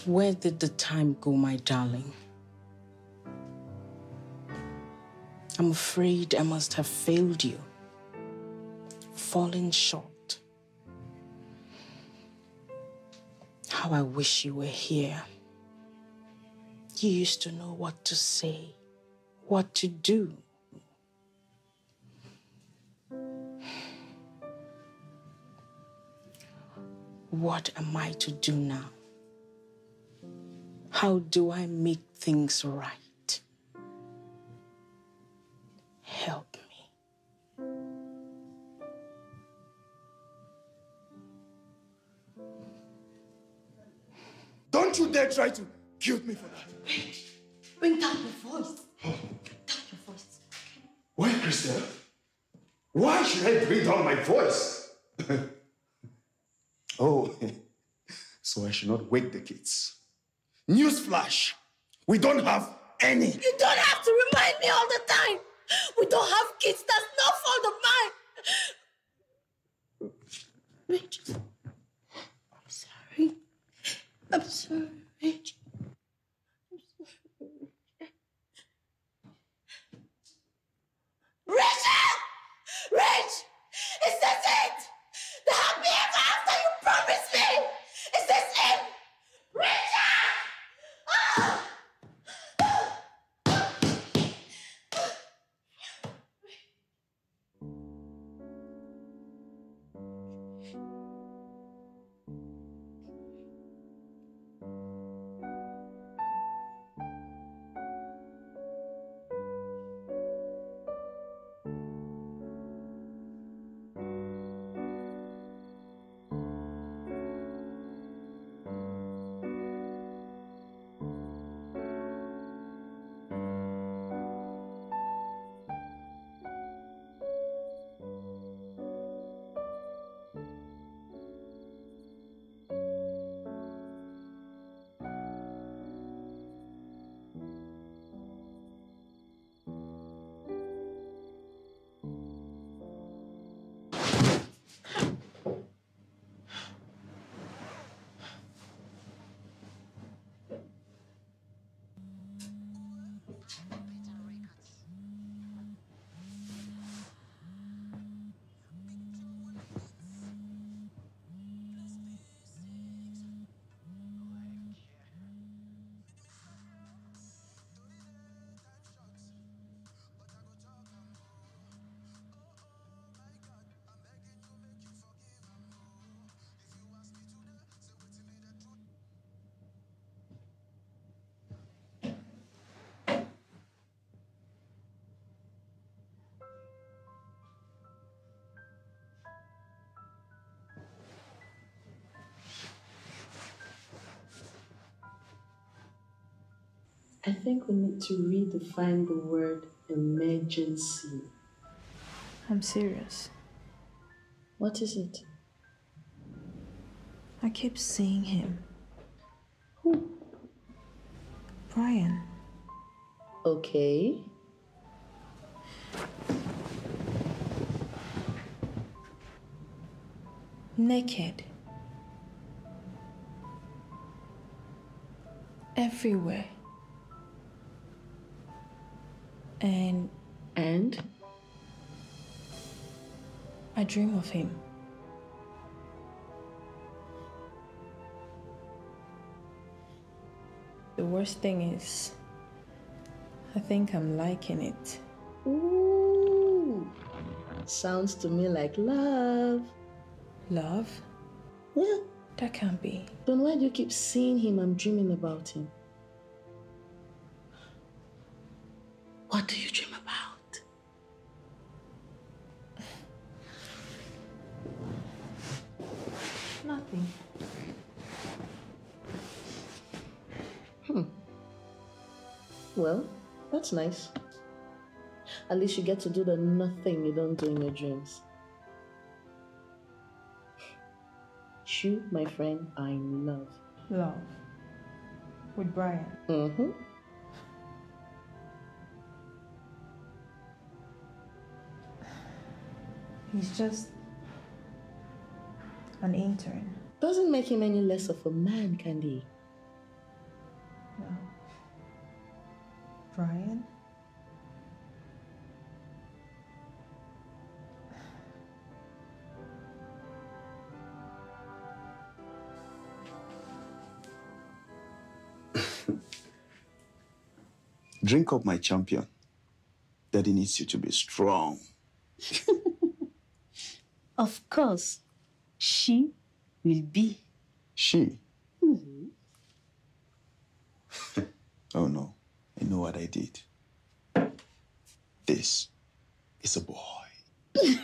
Where did the time go, my darling? I'm afraid I must have failed you, fallen short. How I wish you were here. You used to know what to say, what to do. What am I to do now? How do I make things right? Help me. Don't you dare try to guilt me for that. Bring down your voice. Oh. Bring down your voice. Why, Christian? Why should I bring down my voice? oh, so I should not wake the kids. Newsflash, we don't have any. You don't have to remind me all the time. We don't have kids. That's no fault of mine. Rich, I'm sorry. I'm sorry, Rich. I'm. Rachel! Rich! Is this it? The happy ever after you promised me? Is this it? Richard! Ah! I think we need to redefine the word emergency. I'm serious. What is it? I keep seeing him. Who? Brian. Okay. Naked. Everywhere. Dream of him. The worst thing is, I think I'm liking it. Ooh. Sounds to me like love. Love? Yeah. That can't be. Then why do you keep seeing him and dreaming about him? That's nice. At least you get to do the nothing you don't do in your dreams. You, my friend, are in love. Love. With Brian. Mm-hmm. He's just an intern. Doesn't make him any less of a man, Candy. No. Drink up, my champion. Daddy needs you to be strong. Of course, she will be. She? Mm-hmm. oh no, I know what I did. This is a boy.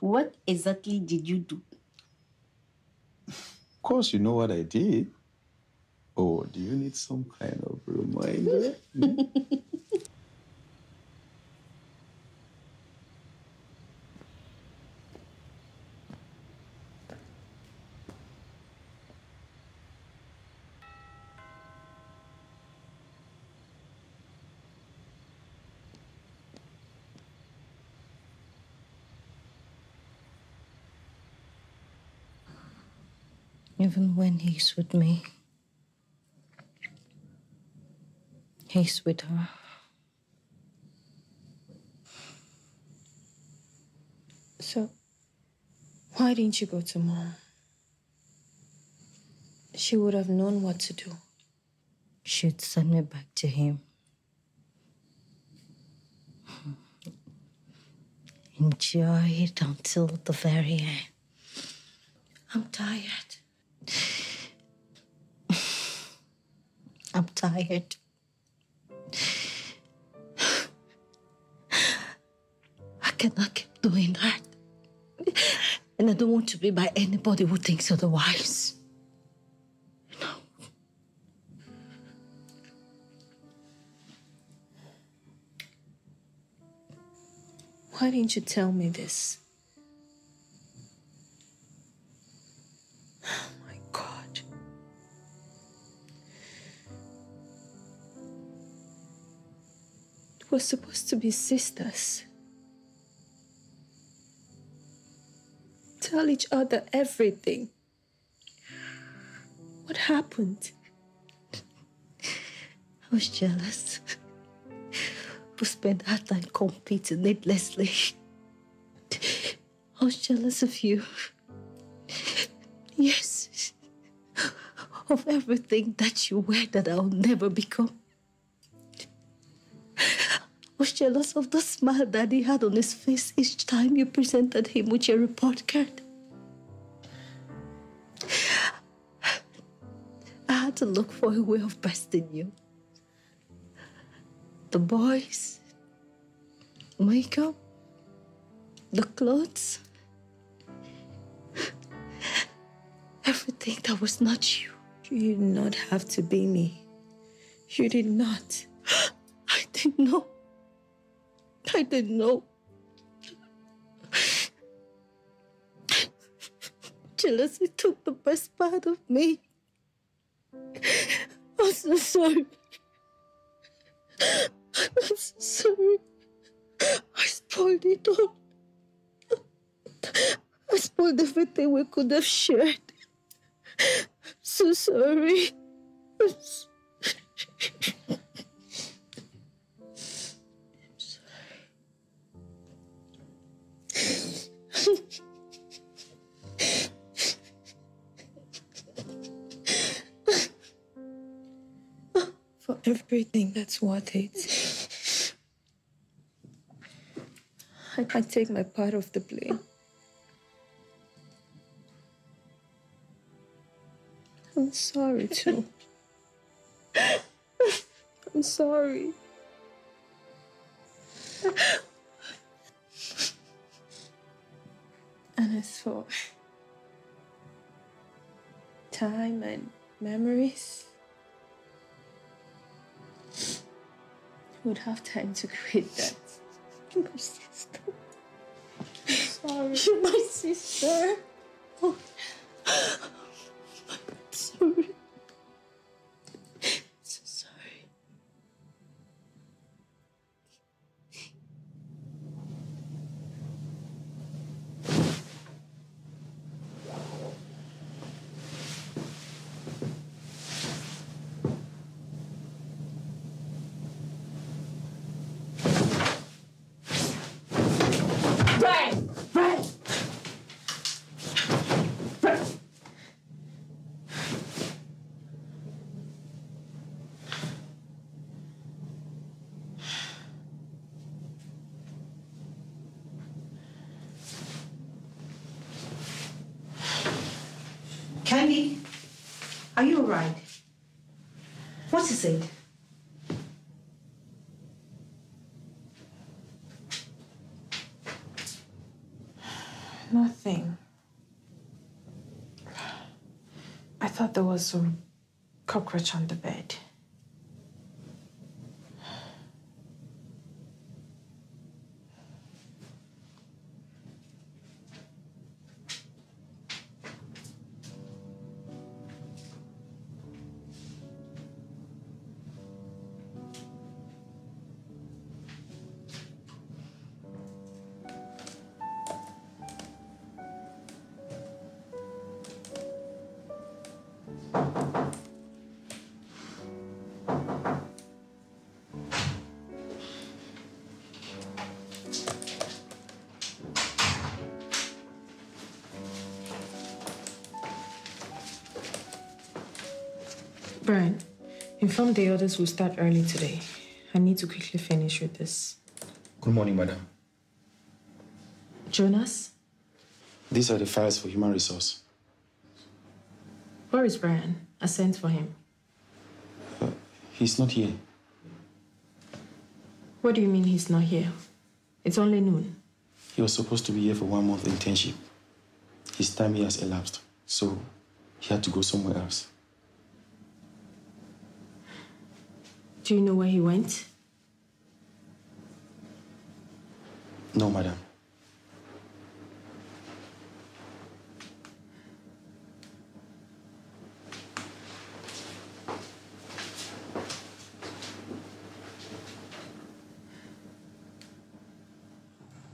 What exactly did you do? Of course, you know what I did. Oh, do you need some kind of reminder? Even when he's with me, he's with her. So, why didn't you go to mom? She would have known what to do. She'd send me back to him. Enjoy it until the very end. I'm tired. I'm tired. Cannot keep doing that. And I don't want to be by anybody who thinks otherwise. No. Why didn't you tell me this? Oh my God. We're supposed to be sisters. Tell each other everything. What happened? I was jealous. We spent our time competing needlessly. I was jealous of you. Yes. Of everything that you were that I'll never become. Was jealous of the smile that he had on his face each time you presented him with your report card. I had to look for a way of besting you. The boys, makeup, the clothes, everything that was not you. You did not have to be me. You did not. I didn't know. I didn't know. Jealousy took the best part of me. I'm so sorry. I'm so sorry. I spoiled it all. I spoiled everything we could have shared. I'm so sorry. I'm so- For everything that's worth it. I might take my part of the blame. I'm sorry too. I'm sorry. And I thought time and memories would have time to create that. My sister. I'm sorry. You're my sister. Oh. Sorry. Are you alright? What is it? Nothing. I thought there was some cockroach on the bed. Inform the others we'll start early today. I need to quickly finish with this. Good morning, madam. Jonas, These are the files for human resource. where is Brian? I sent for him. Uh, he's not here. What do you mean he's not here? It's only noon. He was supposed to be here for one month internship. His time here has elapsed, so he had to go somewhere else. Do you know where he went? No, madam.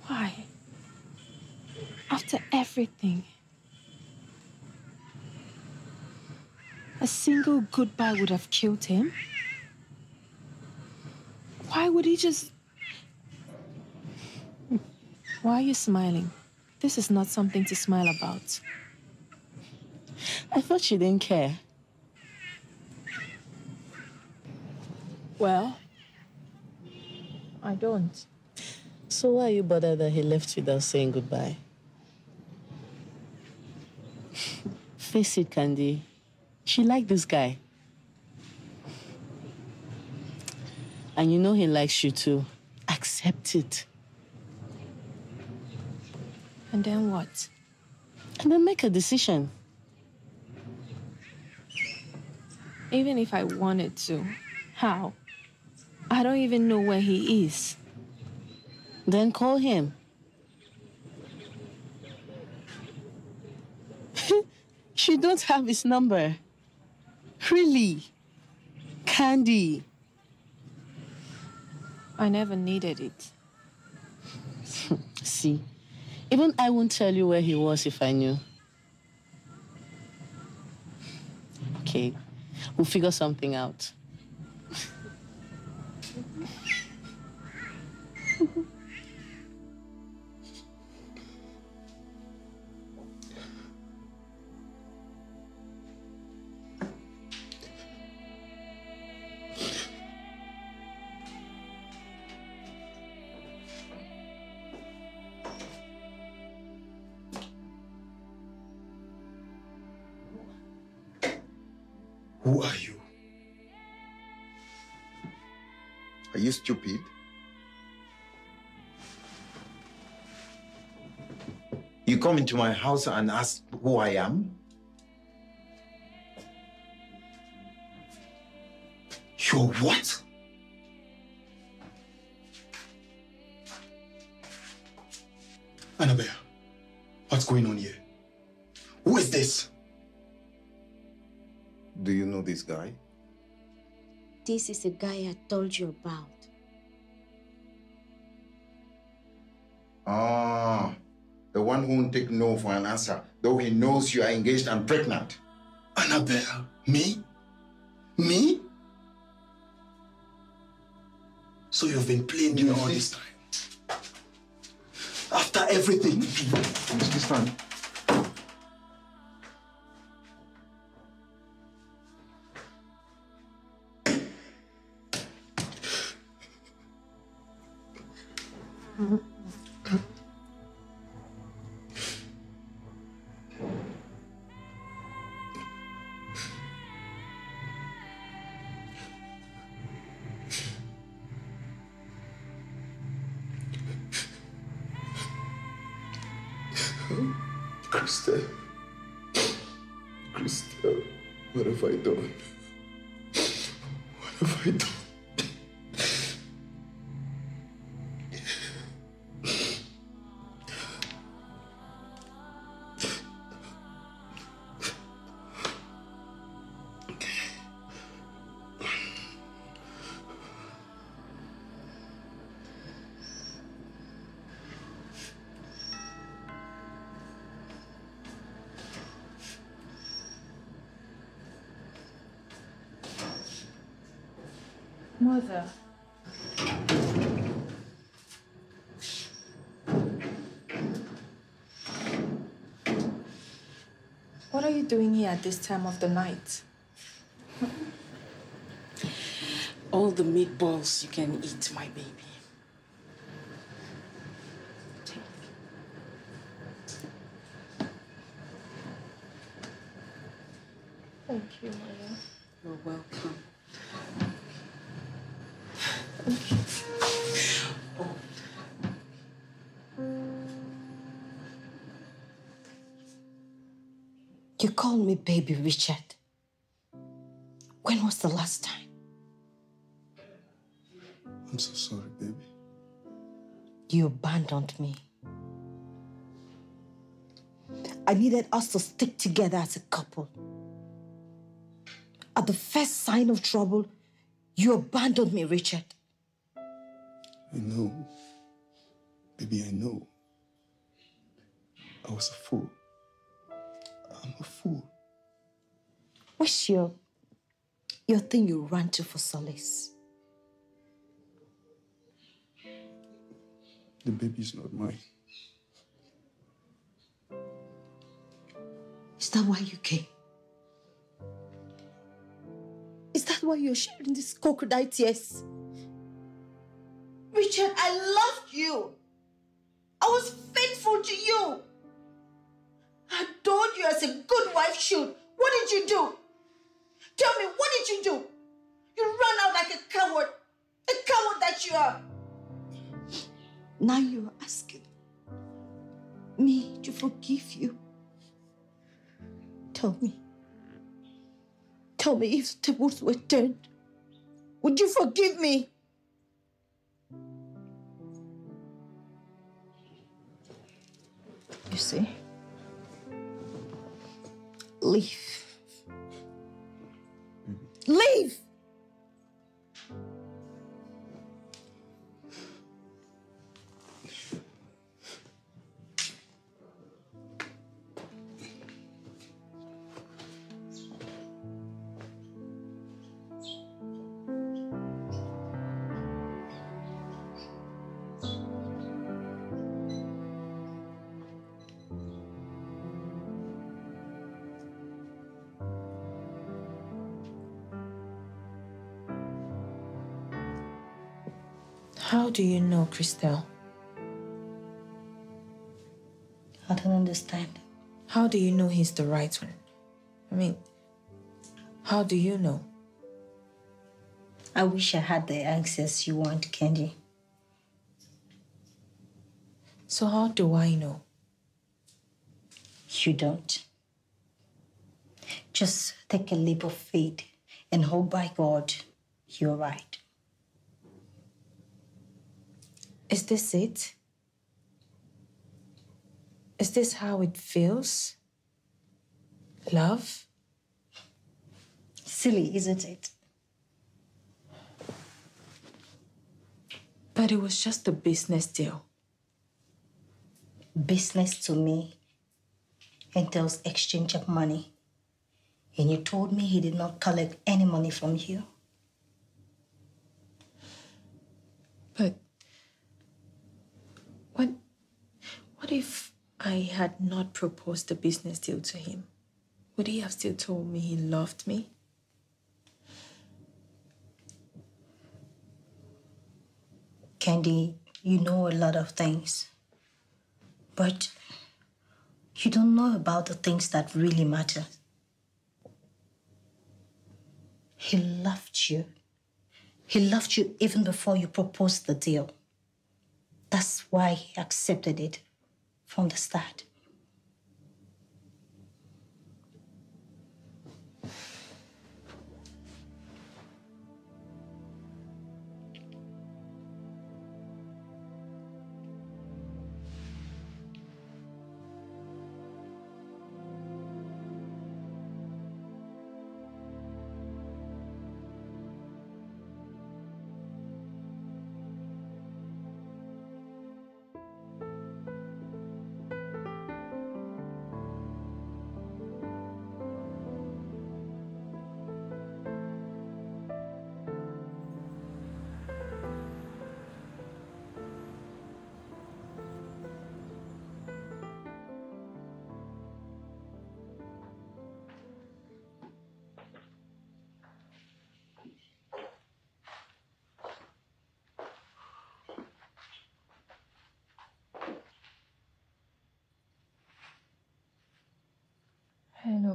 Why? After everything. A single goodbye would have killed him. Why would he just. Why are you smiling? This is not something to smile about. I thought she didn't care. Well, I don't. So why are you bothered that he left without saying goodbye? Face it, Candy. She liked this guy. And you know he likes you too. Accept it. And then what? And then make a decision. Even if I wanted to, how? I don't even know where he is. Then call him. she don't have his number. Really? Candy. I never needed it. See, even I won't tell you where he was if I knew. Okay, we'll figure something out. You stupid? You come into my house and ask who I am? You're what? Annabelle, what's going on here? Who is this? Do you know this guy? This is the guy I told you about. Ah, the one who won't take no for an answer, though he knows you are engaged and pregnant. Annabelle, me? Me? So you've been playing me all this time? After everything? Mr. Stan. Mother. What are you doing here at this time of the night? All the meatballs you can eat, my baby. Thank you, Mother. You're welcome. You called me baby Richard. When was the last time? I'm so sorry, baby. You abandoned me. I needed us to stick together as a couple. At the first sign of trouble, you abandoned me, Richard. I know. Baby, I know. I was a fool. I'm a fool. What's your, your thing you ran to for solace? The baby's not mine. Is that why you came? Is that why you're sharing these crocodile tears? I loved you. I was faithful to you. I adored you as a good wife should. What did you do? Tell me, what did you do? You ran out like a coward. A coward that you are. Now you're asking me to forgive you. Tell me. Tell me if tables were turned. Would you forgive me? See? Leave. Leave! Do you know, Christelle? I don't understand. How do you know he's the right one? I mean, How do you know? I wish I had the answers you want, Candy. So, how do I know? You don't. Just take a leap of faith and hope by God you're right. Is this it? Is this how it feels? Love? Silly, isn't it? But it was just a business deal. Business to me entails exchange of money. And you told me he did not collect any money from you. But what what if I had not proposed the business deal to him? Would he have still told me he loved me? Candy, you know a lot of things. But you don't know about the things that really matter. He loved you. He loved you even before you proposed the deal. That's why he accepted it from the start.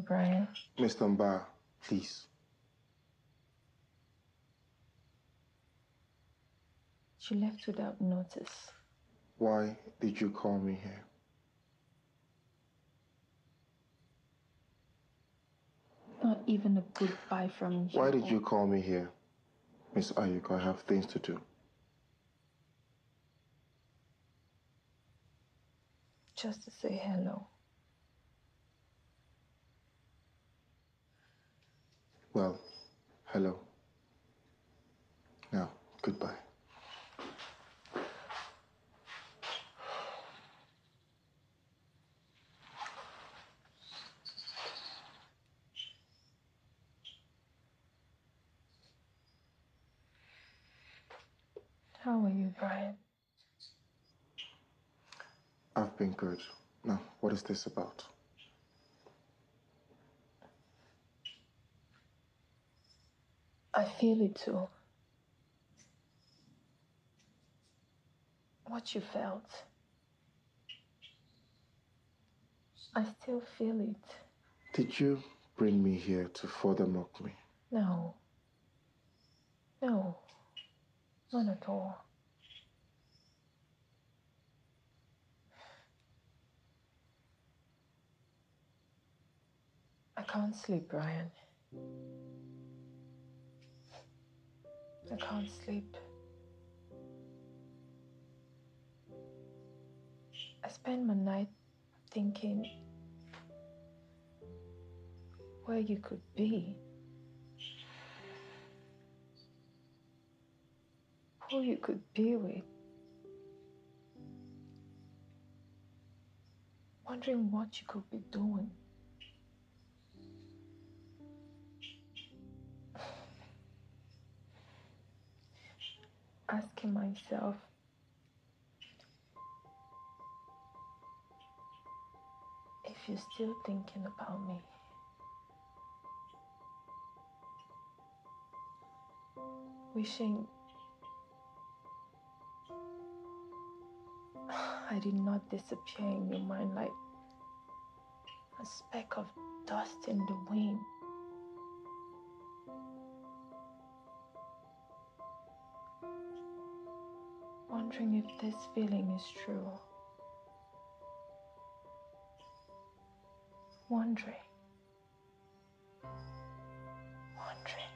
Brian. Mr. Mba, please. She left without notice. Why did you call me here? Not even a goodbye from you. Why did you call me here? Miss Ayuko, I have things to do. Just to say hello. Well, hello. Now, goodbye. How are you, Brian? I've been good. Now, what is this about? I feel it too. What you felt. I still feel it. Did you bring me here to further mock me? No. No. Not at all. I can't sleep, Brian. I can't sleep. I spend my night thinking where you could be, who you could be with, wondering what you could be doing. Asking myself if you're still thinking about me. Wishing I did not disappear in your mind like a speck of dust in the wind. Wondering if this feeling is true. Wondering. Wondering.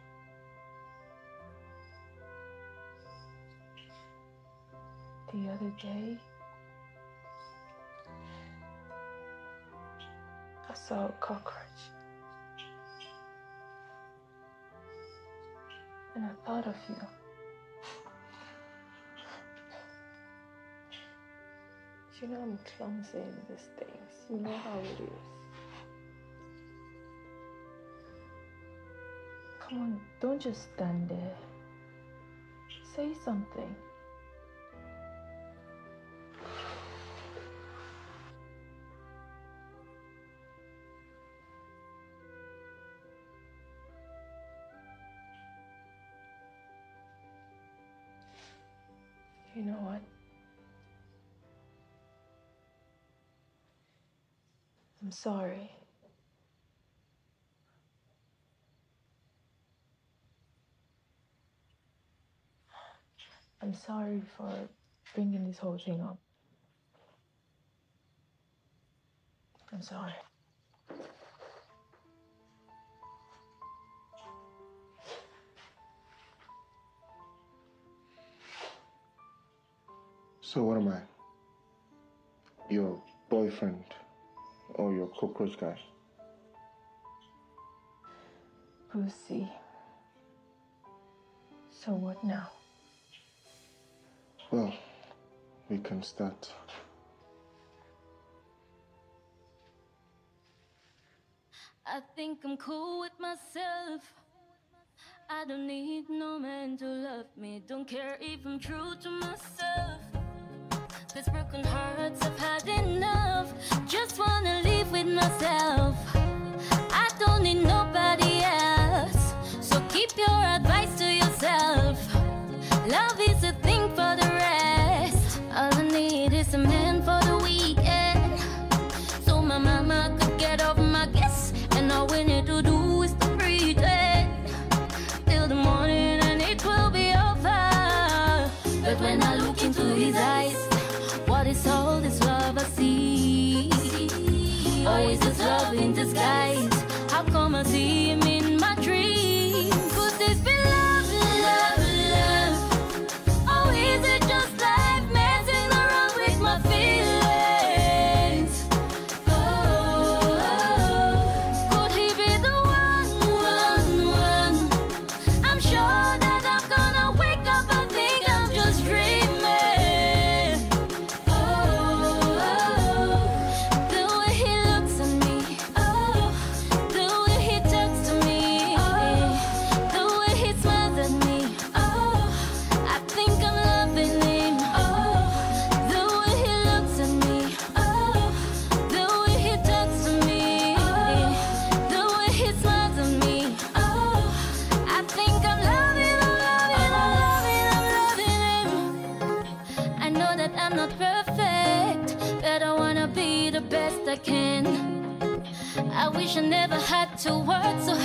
The other day, I saw a cockroach. And I thought of you. You know I'm clumsy in these things. You know how it is. Come on, don't just stand there. Say something. I'm sorry. I'm sorry for bringing this whole thing up. I'm sorry. So what am I? Your boyfriend or your cockroach guy? Brucey. So what now? Well, we can start. I think I'm cool with myself. I don't need no man to love me. Don't care if I'm true to myself. Broken hearts I've had enough. Just wanna live with myself. I don't need nobody else. So keep your advice to yourself. Love is I see Work so